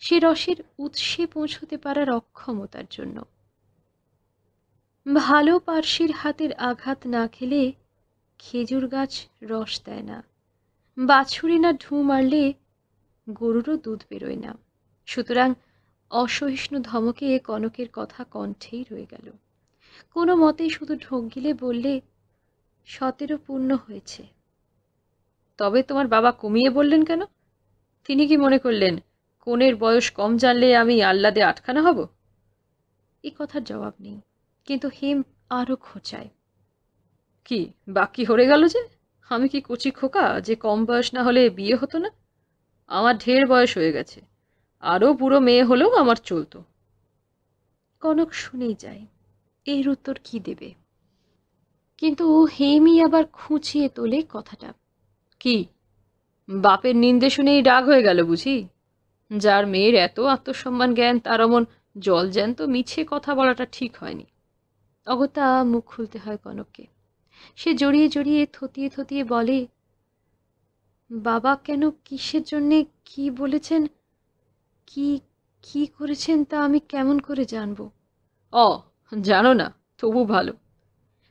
সে রসের উৎসে পৌঁছতে পারার অক্ষমতার জন্য। ভালো পার্শ্বের হাতের আঘাত না খেলে খেজুর গাছ রস দেয় না। বাছুরি না ঢু মারলে গরুরও দুধ বেরোয় না। সুতরাং অসহিষ্ণু ধমকে কনকের কথা কণ্ঠেই রয়ে গেল। কোনো মতেই শুধু ঢোক গিলে বললে, সতেরো পূর্ণ হয়েছে। তবে তোমার বাবা কমিয়ে বললেন কেন? তিনি কি মনে করলেন কোনের বয়স কম জানলে আমি আহ্লাদে আটখানা হব? এ কথার জবাব নেই। কিন্তু হেম আরও খোঁচায়। কি বাকি হরে গেল যে? আমি কি কচি খোকা যে কম বয়স না হলে বিয়ে হতো না? আমার ঢের বয়স হয়ে গেছে। আরও বুড়ো মেয়ে হলেও আমার চলতো। কনক শুনেই যায়, এর উত্তর কি দেবে? কিন্তু হেমি আবার খুঁচিয়ে তোলে কথাটা। কি? বাপের নিন্দে শুনেই রাগ হয়ে গেল বুঝি? যার মেয়ের এত আত্মসম্মান জ্ঞান, তার অমন জল জ্যান্ত মিছে কথা বলাটা ঠিক হয়নি। অগত্যা মুখ খুলতে হয় কনককে। সে জড়িয়ে জড়িয়ে থতিয়ে থতিয়ে বলে, বাবা, কেন কিসের জন্যে কি বলেছেন? কি কি করেছেন তা আমি কেমন করে জানব? অ, জানো না, তবু ভালো।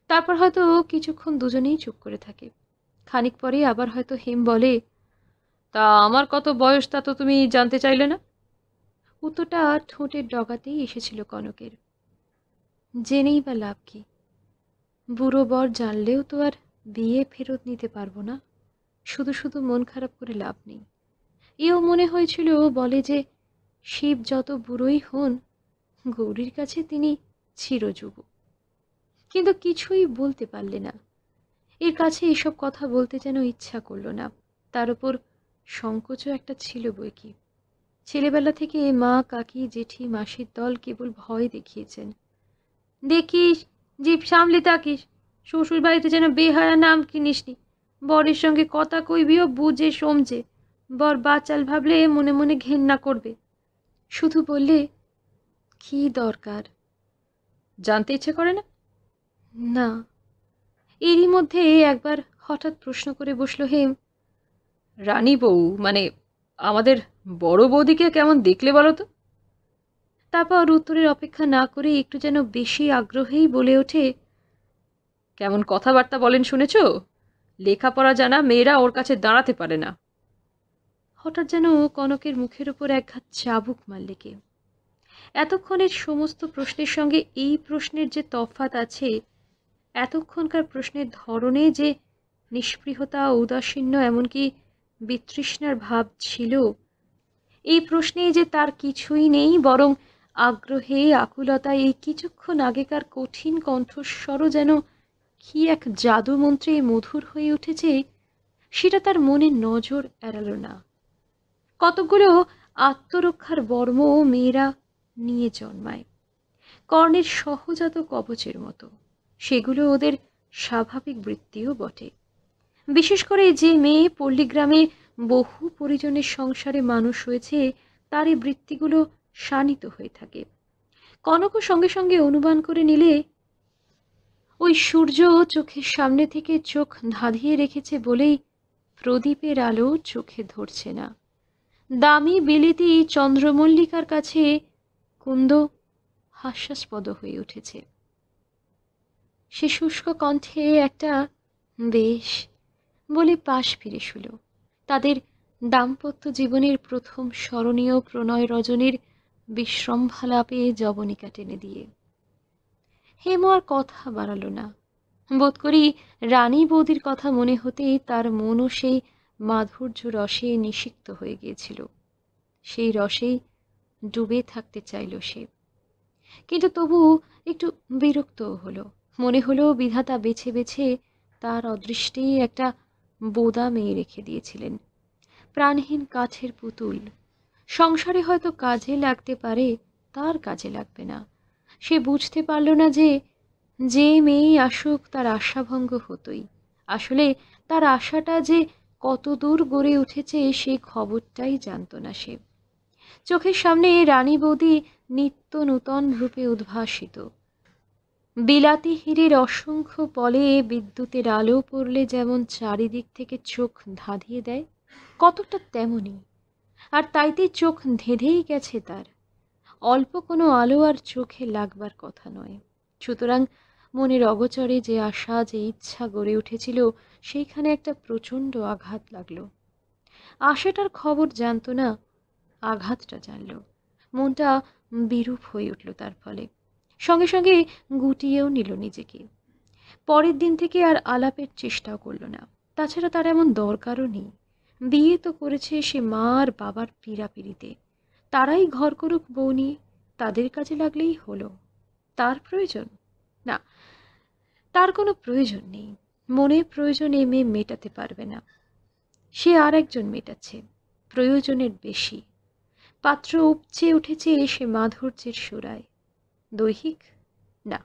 তারপর হয়তো কিছুক্ষণ দুজনেই চুপ করে থাকে। খানিক পরে আবার হয়তো হেম বলে, তা আমার কত বয়স তা তো তুমি জানতে চাইলে না? উত্তরটা ঠোঁটের ডগাতেই এসেছিল কনকের। জেনেই বা লাভ কি? বুড়ো বর জানলেও তো আর বিয়ে ফেরত নিতে পারব না। শুধু শুধু মন খারাপ করে লাভ নেই। এও মনে হয়েছিল বলে যে, শিব যত বুড়োই হন, গৌরীর কাছে তিনি চিরযুব কিন্তু কিছুই বলতে পারলে না। এর কাছে এসব কথা বলতে যেন ইচ্ছা করল না। তার উপর সংকোচও একটা ছিল বই কি। ছেলেবেলা থেকে মা, কাকি, জেঠি, মাসির দল কেবল ভয় দেখিয়েছেন। দেখিস জীব সামলে থাকিস শ্বশুর বাড়িতে যেন বেহায়া নাম কিনিসনি। বরের সঙ্গে কথা কইবিও বুঝে সমঝে। বর বাচাল ভাবলে মনে মনে ঘেন্না করবে। শুধু বললে কি দরকার? জানতে ইচ্ছে করে না? না। এরই মধ্যে একবার হঠাৎ প্রশ্ন করে বসল হেম। রানী বউ মানে আমাদের বড় বৌদিকে কেমন দেখলে বলো তো? তারপর উত্তরের অপেক্ষা না করে একটু যেন বেশি আগ্রহেই বলে ওঠে, কেমন কথাবার্তা বলেন শুনেছ? লেখাপড়া জানা মেয়েরা ওর কাছে দাঁড়াতে পারে না। হঠাৎ যেন কনকের মুখের উপর একঘাত চাবুক মারলে কে? এতক্ষণের সমস্ত প্রশ্নের সঙ্গে এই প্রশ্নের যে তফাত আছে, এতক্ষণকার প্রশ্নের ধরনে যে নিষ্পৃহতা ঔদাসীন্য এমনকি বিতৃষ্ণার ভাব ছিল, এই প্রশ্নে যে তার কিছুই নেই, বরং আগ্রহে, আকুলতায় এই কিছুক্ষণ আগেকার কঠিন কণ্ঠস্বরও যেন কি এক জাদুমন্ত্রে মধুর হয়ে উঠেছে, সেটা তার মনে নজর এড়ালো না। কতকগুলো আত্মরক্ষার বর্ম মেয়েরা নিয়ে জন্মায়। কর্ণের সহজাত কবচের মতো। সেগুলো ওদের স্বাভাবিক বৃত্তিও বটে। বিশেষ করে যে মেয়ে পল্লীগ্রামে বহু পরিজনের সংসারে মানুষ হয়েছে, তার এই বৃত্তিগুলো শানিত হয়ে থাকে। কনকও সঙ্গে সঙ্গে অনুমান করে নিলে, ওই সূর্য চোখের সামনে থেকে চোখ ধাঁধিয়ে রেখেছে বলেই প্রদীপের আলো চোখে ধরছে না। দামি বিলিতি চন্দ্রমল্লিকার কাছে কুন্দ হাস্যাস্পদ হয়ে উঠেছে। সে শুষ্ক কণ্ঠে একটা বেশ বলে পাশ ফিরে শুল। তাদের দাম্পত্য জীবনের প্রথম স্মরণীয় প্রণয় রজনীর বিশৃম্ভালাপে জবনিকা টেনে দিয়ে। হেমো আর কথা বাড়ালো না। বোধ করি রানী বৌদির কথা মনে হতেই তার মনও সেই মাধুর্য রসে নিষিক্ত হয়ে গিয়েছিল। সেই রসেই ডুবে থাকতে চাইল সে। কিন্তু তবু একটু বিরক্তও হলো। মনে হলো বিধাতা বেছে বেছে তার অদৃষ্টেই একটা বোদা মেয়ে রেখে দিয়েছিলেন। প্রাণহীন কাছের পুতুল সংসারে হয়তো কাজে লাগতে পারে, তার কাজে লাগবে না। সে বুঝতে পারল না যে যে মেয়েই আসুক তার আশাভঙ্গ হতোই। আসলে তার আশাটা যে কত দূর গড়ে উঠেছে সেই খবরটাই জানত না সে। চোখের সামনে রানী বৌদি নিত্য নূতন রূপে উদ্ভাসিত। বিলাতি হীরের অসংখ্য পলে বিদ্যুতের আলো পড়লে যেমন চারিদিক থেকে চোখ ধাঁধিয়ে দেয়, কতটা তেমনই। আর তাইতে চোখ ধেঁধেই গেছে তার। অল্প কোনো আলো আর চোখে লাগবার কথা নয়। সুতরাং মনের অগচরে যে আশা, যে ইচ্ছা গড়ে উঠেছিল, সেইখানে একটা প্রচণ্ড আঘাত লাগল। আশাটার খবর জানতো না, আঘাতটা জানল। মনটা বিরূপ হয়ে উঠল তার ফলে। সঙ্গে সঙ্গে গুটিয়েও নিল নিজেকে। পরের দিন থেকে আর আলাপের চেষ্টাও করল না। তাছাড়া তার এমন দরকারও নেই। বিয়ে তো করেছে সে মা আর বাবার পীড়াপিড়িতে। তারাই ঘর করুক বউ নিয়ে, তাদের কাজে লাগলেই হলো। তার প্রয়োজন? না, তার কোনো প্রয়োজন নেই। মনে প্রয়োজনে মেয়ে মেটাতে পারবে না। সে আর একজন মেটাচ্ছে, প্রয়োজনের বেশি। পাত্র উপচে উঠেছে সে মাধুর্যের সুরায়। দৈহিক? না।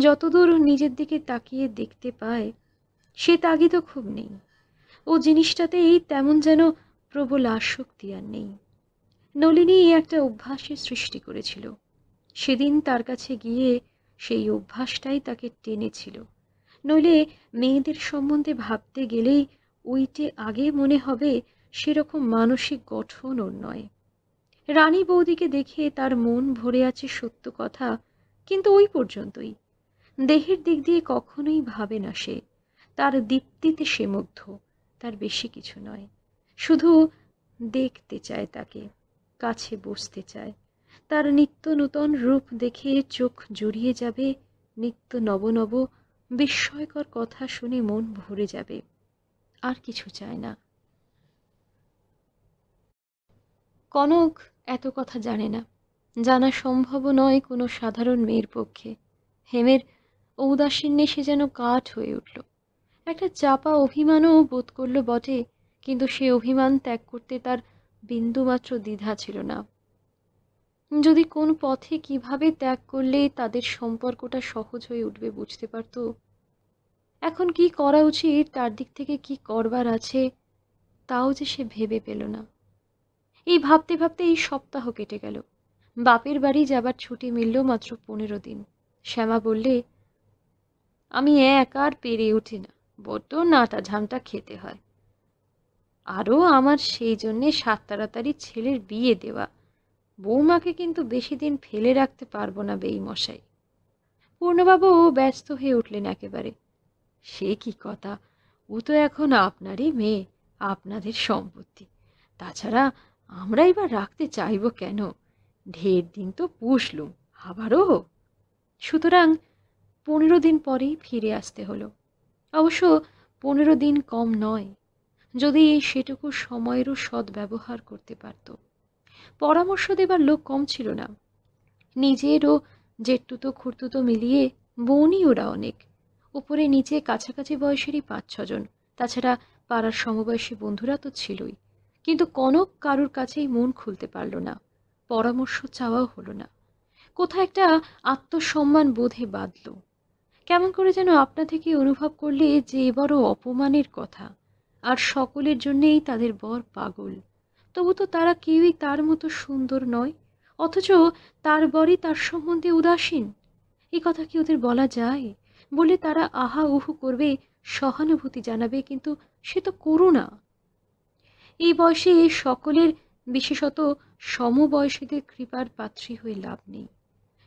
যতদূর নিজের দিকে তাকিয়ে দেখতে পায়, সে তাগিদও খুব নেই। ও জিনিসটাতেই তেমন যেন প্রবল আসক্তি আর নেই। নলিনী একটা অভ্যাসের সৃষ্টি করেছিল। সেদিন তার কাছে গিয়ে সেই অভ্যাসটাই তাকে টেনেছিল। নইলে মেয়েদের সম্বন্ধে ভাবতে গেলেই ওইটে আগে মনে হবে সেরকম মানসিক গঠন ওর নয়। রানী বৌদিকে দেখে তার মন ভরে আছে সত্য কথা, কিন্তু ওই পর্যন্তই। দেহের দিক দিয়ে কখনোই ভাবে না সে। তার দীপ্তিতে সে মুগ্ধ। তার বেশি কিছু নয়। শুধু দেখতে চায় তাকে, কাছে বসতে চায়। তার নিত্য নূতন রূপ দেখে চোখ জড়িয়ে যাবে, নিত্য নব নব, বিস্ময়কর কথা শুনে মন ভরে যাবে। আর কিছু চায় না। কনক এত কথা জানে না। জানা সম্ভব নয় কোনো সাধারণ মেয়ের পক্ষে। হেমের ঔদাসীন্যে সে যেন কাঠ হয়ে উঠল। একটা চাপা অভিমানও বোধ করল বটে, কিন্তু সে অভিমান ত্যাগ করতে তার বিন্দুমাত্র দ্বিধা ছিল না। যদি কোন পথে কীভাবে ত্যাগ করলে তাদের সম্পর্কটা সহজ হয়ে উঠবে বুঝতে পারত? এখন কি করা উচিত? তার দিক থেকে কি করবার আছে? তাও যে সে ভেবে পেল না। এই ভাবতে ভাবতে এই সপ্তাহ কেটে গেল। বাপের বাড়ি যাবার ছুটি মিলল মাত্র পনেরো দিন। শ্যামা বললে, আমি এক আর পেরে উঠি না। বড্ড নাটা ঝামটা খেতে হয়। আরও আমার সেই জন্যে সাত তাড়াতাড়ি ছেলের বিয়ে দেওয়া। বৌমাকে কিন্তু বেশি দিন ফেলে রাখতে পারব না বেই মশাই। পূর্ণবাবু ব্যস্ত হয়ে উঠলেন একেবারে। সে কি কথা? ও তো এখন আপনারই মেয়ে, আপনাদের সম্পত্তি। তাছাড়া আমরা এবার রাখতে চাইব কেন? ঢের দিন তো পুষলুম, আবারও? সুতরাং পনেরো দিন পরেই ফিরে আসতে হলো। অবশ্য পনেরো দিন কম নয়, যদি সেটুকু সময়েরও সদ্ব্যবহার করতে পারত। পরামর্শ দেবার লোক কম ছিল না। নিজেরও জেট্টুতো খুঁড়তুতো মিলিয়ে বোনই ওরা অনেক। উপরে নিচে কাছাকাছি বয়সেরই পাঁচ ছজন। তাছাড়া পাড়ার সমবয়সী বন্ধুরা তো ছিলই। কিন্তু কনক কারুর কাছেই মন খুলতে পারল না। পরামর্শ চাওয়াও হলো না। কোথায় একটা আত্মসম্মান বোধে বাঁধল। কেমন করে যেন আপনা থেকে অনুভব করলে যে বড় অপমানের কথা। আর সকলের জন্যেই তাদের বর পাগল। তবু তো তারা কেউই তার মতো সুন্দর নয়, অথচ তার বরই তার সম্বন্ধে উদাসীন। এই কথা কি ওদের বলা যায়? বলে তারা আহা উহু করবে, সহানুভূতি জানাবে, কিন্তু সে তো করুণা এই বয়সে সকলের, বিশেষত সমবয়সীদের কৃপার পাত্রী হয়ে লাভ নেই।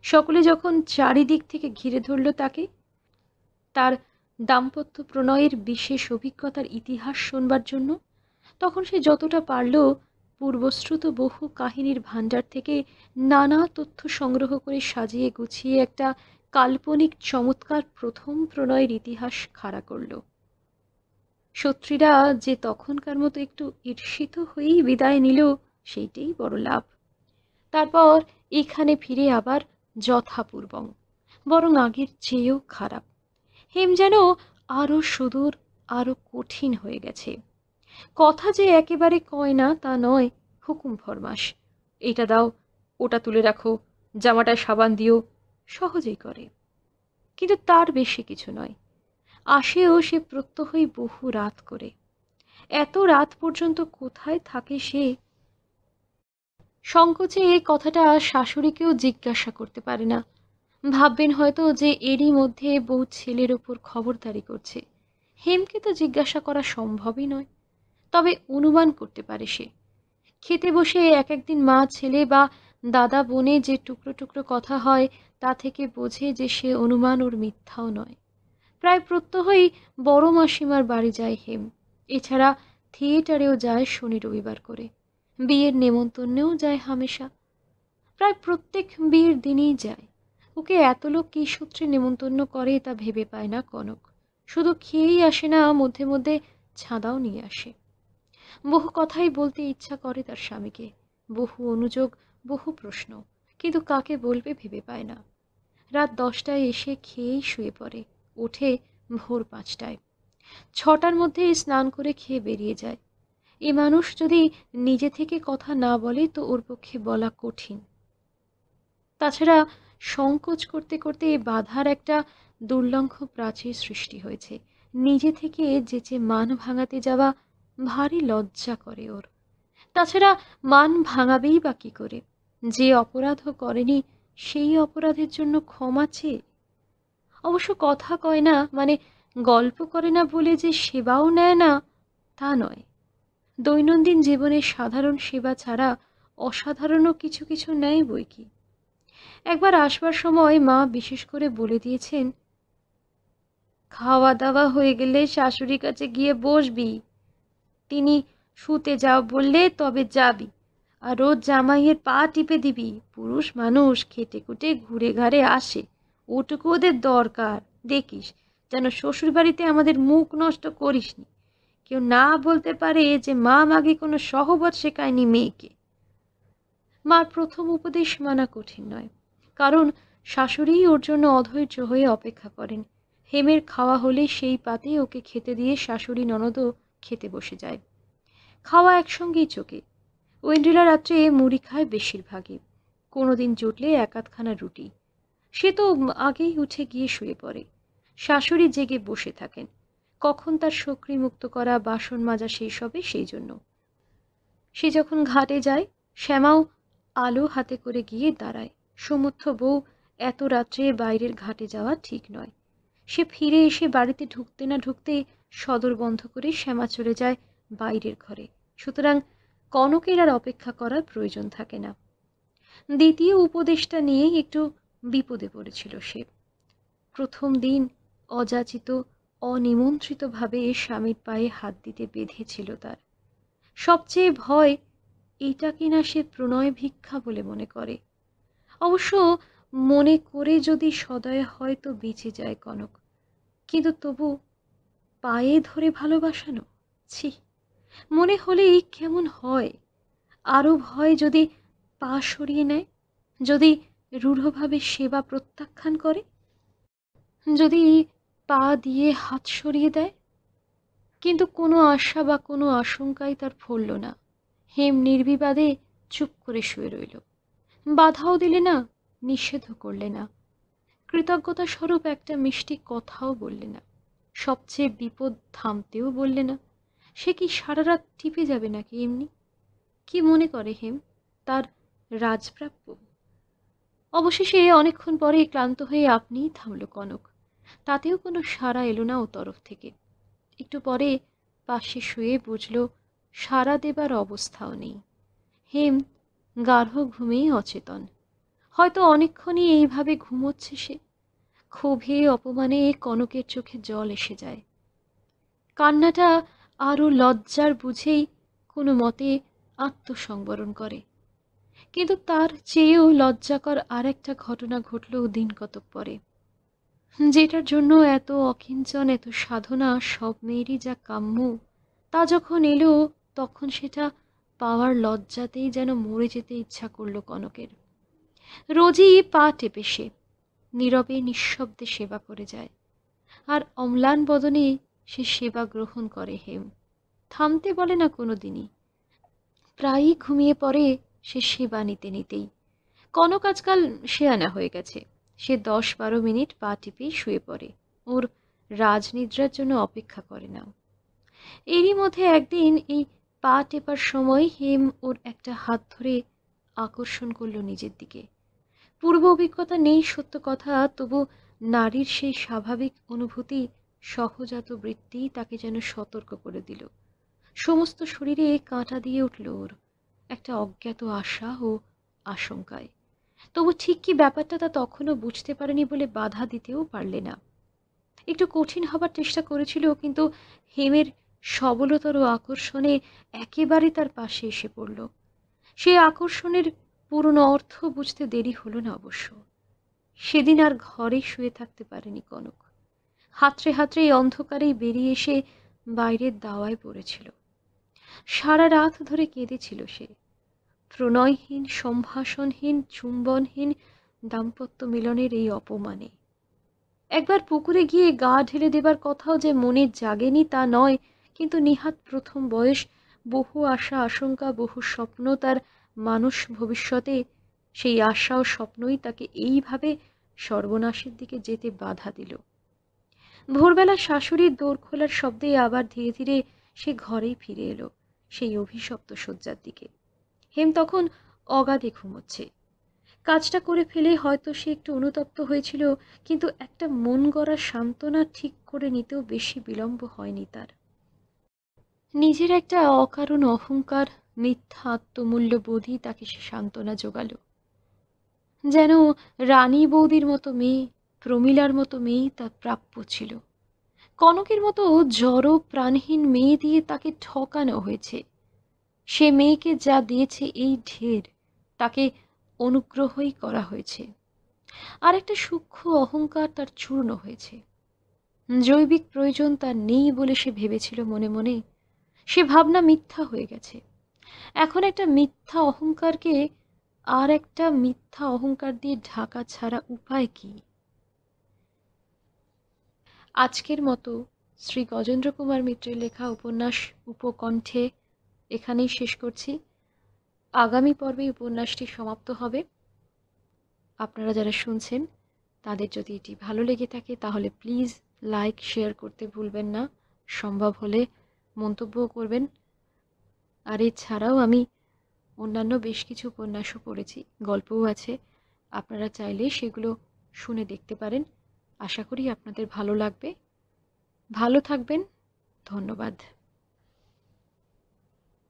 সকলে যখন চারিদিক থেকে ঘিরে ধরল তাকে তার দাম্পত্য প্রণয়ের বিশেষ অভিজ্ঞতার ইতিহাস শোনবার জন্য, তখন সে যতটা পারল পূর্বশ্রুত বহু কাহিনীর ভাণ্ডার থেকে নানা তথ্য সংগ্রহ করে সাজিয়ে গুছিয়ে একটা কাল্পনিক চমৎকার প্রথম প্রণয়ের ইতিহাস খাড়া করল। সত্রীরা যে তখনকার মতো একটু ঈর্ষিত হয়েই বিদায় নিল, সেইটাই বড় লাভ। তারপর এখানে ফিরে আবার যথাপূর্বং, বরং আগের চেয়েও খারাপ। হেম যেন আরও সুদূর আরও কঠিন হয়ে গেছে। কথা যে একেবারে কয় না, তা নয়, হুকুম ফরমাস এটা দাও, ওটা তুলে রাখো, জামাটায় সাবান দিও, সহজেই করে। কিন্তু তার বেশি কিছু নয়। আসেও সে প্রত্যহই বহু রাত করে। এত রাত পর্যন্ত কোথায় থাকে সে? সংকোচে এই কথাটা শাশুড়িকেও জিজ্ঞাসা করতে পারে না। ভাববেন হয়তো যে এরই মধ্যে বউ ছেলের ওপর খবরদারি করছে। হেমকে তো জিজ্ঞাসা করা সম্ভবই নয়। তবে অনুমান করতে পারে সে। খেতে বসে এক একদিন মা, ছেলে বা দাদা বোনে যে টুকরো টুকরো কথা হয়, তা থেকে বোঝে যে সে অনুমান ওর মিথ্যাও নয়। প্রায় প্রত্যহই বড় মাসিমার বাড়ি যায় হেম। এছাড়া থিয়েটারেও যায় শনি রবিবার করে। বিয়ের নেমন্তন্নেও যায় হামেশা। প্রায় প্রত্যেক বিয়ের দিনেই যায়। ওকে এত লোক কী সূত্রে নেমন্তন্ন করে তা ভেবে পায় না কনক। শুধু খেয়েই আসে না, মধ্যে মধ্যে ছাদাও নিয়ে আসে। বহু কথাই বলতে ইচ্ছা করে তার স্বামীকে। বহু অনুযোগ, বহু প্রশ্ন, কিন্তু কাকে বলবে ভেবে পায় না। রাত দশটায় এসে খেয়েই শুয়ে পড়ে ওঠে ভোর পাঁচটায়। ছটার মধ্যে স্নান করে খেয়ে বেরিয়ে যায়। এ মানুষ যদি নিজে থেকে কথা না বলে তো ওর পক্ষে বলা কঠিন। তাছাড়া সংকোচ করতে করতে এ বাধার একটা দুর্লঙ্ঘ প্রাচীর সৃষ্টি হয়েছে। নিজে থেকে যে যে মান ভাঙাতে যাওয়া ভারী লজ্জা করে ওর। তাছাড়া মান ভাঙাবেই বা কী করে? যে অপরাধও করেনি, সেই অপরাধের জন্য ক্ষমা চেয়ে? অবশ্য কথা কয় না মানে গল্প করে না বলে যে সেবাও নেয় না, তা নয়। দৈনন্দিন জীবনের সাধারণ সেবা ছাড়া অসাধারণও কিছু কিছু নেয় বই কি? একবার আসবার সময় মা বিশেষ করে বলে দিয়েছেন খাওয়া দাওয়া হয়ে গেলে শাশুড়ির কাছে গিয়ে বসবি। তিনি শুতে যাও বললে তবে যাবি, আর রোজ জামাইয়ের পা টিপে দিবি। পুরুষ মানুষ খেটে খুটে ঘুরে ঘাড়ে আসে, ওটুকু ওদের দরকার। দেখিস, যেন শ্বশুর বাড়িতে আমাদের মুখ নষ্ট করিসনি। কেউ না বলতে পারে যে মা মাগে কোনো সহবত শেখায়নি মেয়েকে। মার প্রথম উপদেশ মানা কঠিন নয়, কারণ শাশুড়িই ওর জন্য অধৈর্য হয়ে অপেক্ষা করেন। হেমের খাওয়া হলে সেই পাতে ওকে খেতে দিয়ে শাশুড়ি ননদও খেতে বসে যায়। খাওয়া একসঙ্গেই চোখে। ঐন্দ্রিলা রাত্রে মুড়ি খায় বেশিরভাগই। কোনোদিন জুটলে এক আধখানা রুটি। সে তো আগেই উঠে গিয়ে শুয়ে পড়ে। শাশুড়ি জেগে বসে থাকেন। কখন তার সক্রি মুক্ত করা, বাসন মাজা সেই সবে সেই জন্য। সে যখন ঘাটে যায়, শ্যামাও আলো হাতে করে গিয়ে দাঁড়ায়। সমর্থ বউ এত রাত্রে বাইরের ঘাটে যাওয়া ঠিক নয়। সে ফিরে এসে বাড়িতে ঢুকতে না ঢুকতে সদর বন্ধ করে শ্যামা চলে যায় বাইরের ঘরে। সুতরাং কনকের আর অপেক্ষা করার প্রয়োজন থাকে না। দ্বিতীয় উপদেশটা নিয়েই একটু বিপদে পড়েছিল সে। প্রথম দিন অযাচিত, অনিমন্ত্রিতভাবে স্বামীর পায়ে হাত দিতে বেঁধেছিল তার। সবচেয়ে ভয় এটা কিনা সে প্রণয় ভিক্ষা বলে মনে করে। অবশ্য মনে করে যদি সদয় হয় তো বেঁচে যায় কনক। কিন্তু তবু পায়ে ধরে ভালোবাসানো ছি, মনে হলেই কেমন হয়? আরও ভয় যদি পা সরিয়ে নেয়? যদি রূঢ়ভাবে সেবা প্রত্যাখ্যান করে? যদি পা দিয়ে হাত সরিয়ে দেয়? কিন্তু কোনো আশা বা কোনো আশঙ্কাই তার ফলল না। হেম নির্বিবাদে চুপ করে শুয়ে রইল। বাধাও দিলে না, নিষেধও করলে না। কৃতজ্ঞতা স্বরূপ একটা মিষ্টি কথাও বললে না। সবচেয়ে বিপদ থামতেও বললে না। সে কি সারা রাত টিপে যাবে নাকি এমনি? কি মনে করে হেম? তার রাজপ্রাপ্য? অবশেষে অনেকক্ষণ পরে ক্লান্ত হয়ে আপনিই থামল কনক। তাতেও কোনো সাড়া এলো না ও তরফ থেকে। একটু পরে পাশে শুয়ে বুঝল সাড়া দেবার অবস্থাও নেই। হেম গাঢ় ঘুমেই অচেতন। হয়তো অনেকক্ষণই এইভাবে ঘুমোচ্ছে সে। ক্ষোভে অপমানে কনকের চোখে জল এসে যায়। কান্নাটা আরও লজ্জার বুঝেই কোনো মতে আত্মসংবরণ করে। কিন্তু তার চেয়েও লজ্জাকর আর একটা ঘটনা ঘটল দিন কতক পরে। যেটার জন্য এত অকিঞ্চন, এত সাধনা সব মেয়েরই যা কাম্য, তা যখন এলো তখন সেটা পাওয়ার লজ্জাতেই যেন মরে যেতে ইচ্ছা করল কনকের। রোজই পা টেপে সে, নীরবে নিঃশব্দে সেবা করে যায়। আর অম্লান বদনে সে সেবা গ্রহণ করে হেম। থামতে বলে না কোনো দিনই প্রায়ই ঘুমিয়ে পড়ে সে সেবা নিতে নিতেই। কনক আজকাল শেয়ানা হয়ে গেছে। সে দশ বারো মিনিট পা টিপেই শুয়ে পড়ে। ওর রাজনিদ্রার জন্য অপেক্ষা করে না। এরই মধ্যে একদিন এই পা টেপার সময় হেম ওর একটা হাত ধরে আকর্ষণ করল নিজের দিকে। পূর্ব অভিজ্ঞতা নেই সত্য কথা, তবু নারীর সেই স্বাভাবিক অনুভূতি সহজাত বৃত্তি তাকে যেন সতর্ক করে দিল। সমস্ত শরীরে কাঁটা দিয়ে উঠল ওর একটা অজ্ঞাত আশা ও আশঙ্কায়। তবু ঠিক কি ব্যাপারটা তা তখনও বুঝতে পারেনি বলে বাধা দিতেও পারলে না। একটু কঠিন হবার চেষ্টা করেছিল, কিন্তু হেমের সবলতর আকর্ষণে একেবারে তার পাশে এসে পড়ল। সেই আকর্ষণের পুরনো অর্থ বুঝতে দেরি হলো না অবশ্য। সেদিন আর ঘরে শুয়ে থাকতে পারেনি কনক। হাতড়ে হাতড়ে এই অন্ধকারেই বেরিয়ে এসে বাইরের দাওয়ায় পড়েছিল। সারা রাত ধরে কেঁদেছিল সে। প্রণয়হীন, সম্ভাষণহীন, চুম্বনহীন দাম্পত্য মিলনের এই অপমানে। একবার পুকুরে গিয়ে গা ঢেলে দেবার কথাও যে মনে জাগেনি তা নয় কিন্তু নিহাত প্রথম বয়স, বহু আশা, আশঙ্কা, বহু স্বপ্ন তার মানুষ ভবিষ্যতে সেই আশা ও স্বপ্নই তাকে এইভাবে সর্বনাশের দিকে যেতে বাধা দিল। ভোরবেলা শাশুড়ির দৌড় খোলার শব্দে আবার ধীরে ধীরে সে ঘরেই ফিরে এলো, সেই অভিশপ্ত শয্যার দিকে। হেম তখন অগাধে ঘুমোচ্ছে। কাজটা করে ফেলে হয়তো সে একটু অনুতপ্ত হয়েছিল, কিন্তু একটা মন গড়া সান্ত্বনা ঠিক করে নিতেও বেশি বিলম্ব হয়নি তার। নিজের একটা অকারণ অহংকার, মিথ্যা, আত্মমূল্যবোধই তাকে সে সান্ত্বনা জোগালো। যেন রানী বৌদির মতো মেয়ে, প্রমীলার মতো মেয়ে তার প্রাপ্য ছিল। কনকের মতো জড়, প্রাণহীন মেয়ে দিয়ে তাকে ঠকানো হয়েছে। সে মেয়েকে যা দিয়েছে এই ঢের, তাকে অনুগ্রহই করা হয়েছে। আর একটা সূক্ষ্ম অহংকার তার চূর্ণ হয়েছে। জৈবিক প্রয়োজন তার নেই বলে সে ভেবেছিল মনে মনে সে ভাবনা মিথ্যা হয়ে গেছে। এখন একটা মিথ্যা অহংকারকে আর একটা মিথ্যা অহংকার দিয়ে ঢাকা ছাড়া উপায় কি? আজকের মতো শ্রী গজেন্দ্র কুমার মিত্রের লেখা উপন্যাস উপকণ্ঠে এখানেই শেষ করছি। আগামী পর্বে উপন্যাসটি সমাপ্ত হবে। আপনারা যারা শুনছেন, তাদের যদি এটি ভালো লেগে থাকে, তাহলে প্লিজ লাইক, শেয়ার করতে ভুলবেন না। সম্ভব হলে মন্তব্যও করবেন। আর এছাড়াও আমি অন্যান্য বেশ কিছু উপন্যাসও পড়েছি, গল্পও আছে। আপনারা চাইলে সেগুলো শুনে দেখতে পারেন। আশা করি আপনাদের ভালো লাগবে। ভালো থাকবেন। ধন্যবাদ।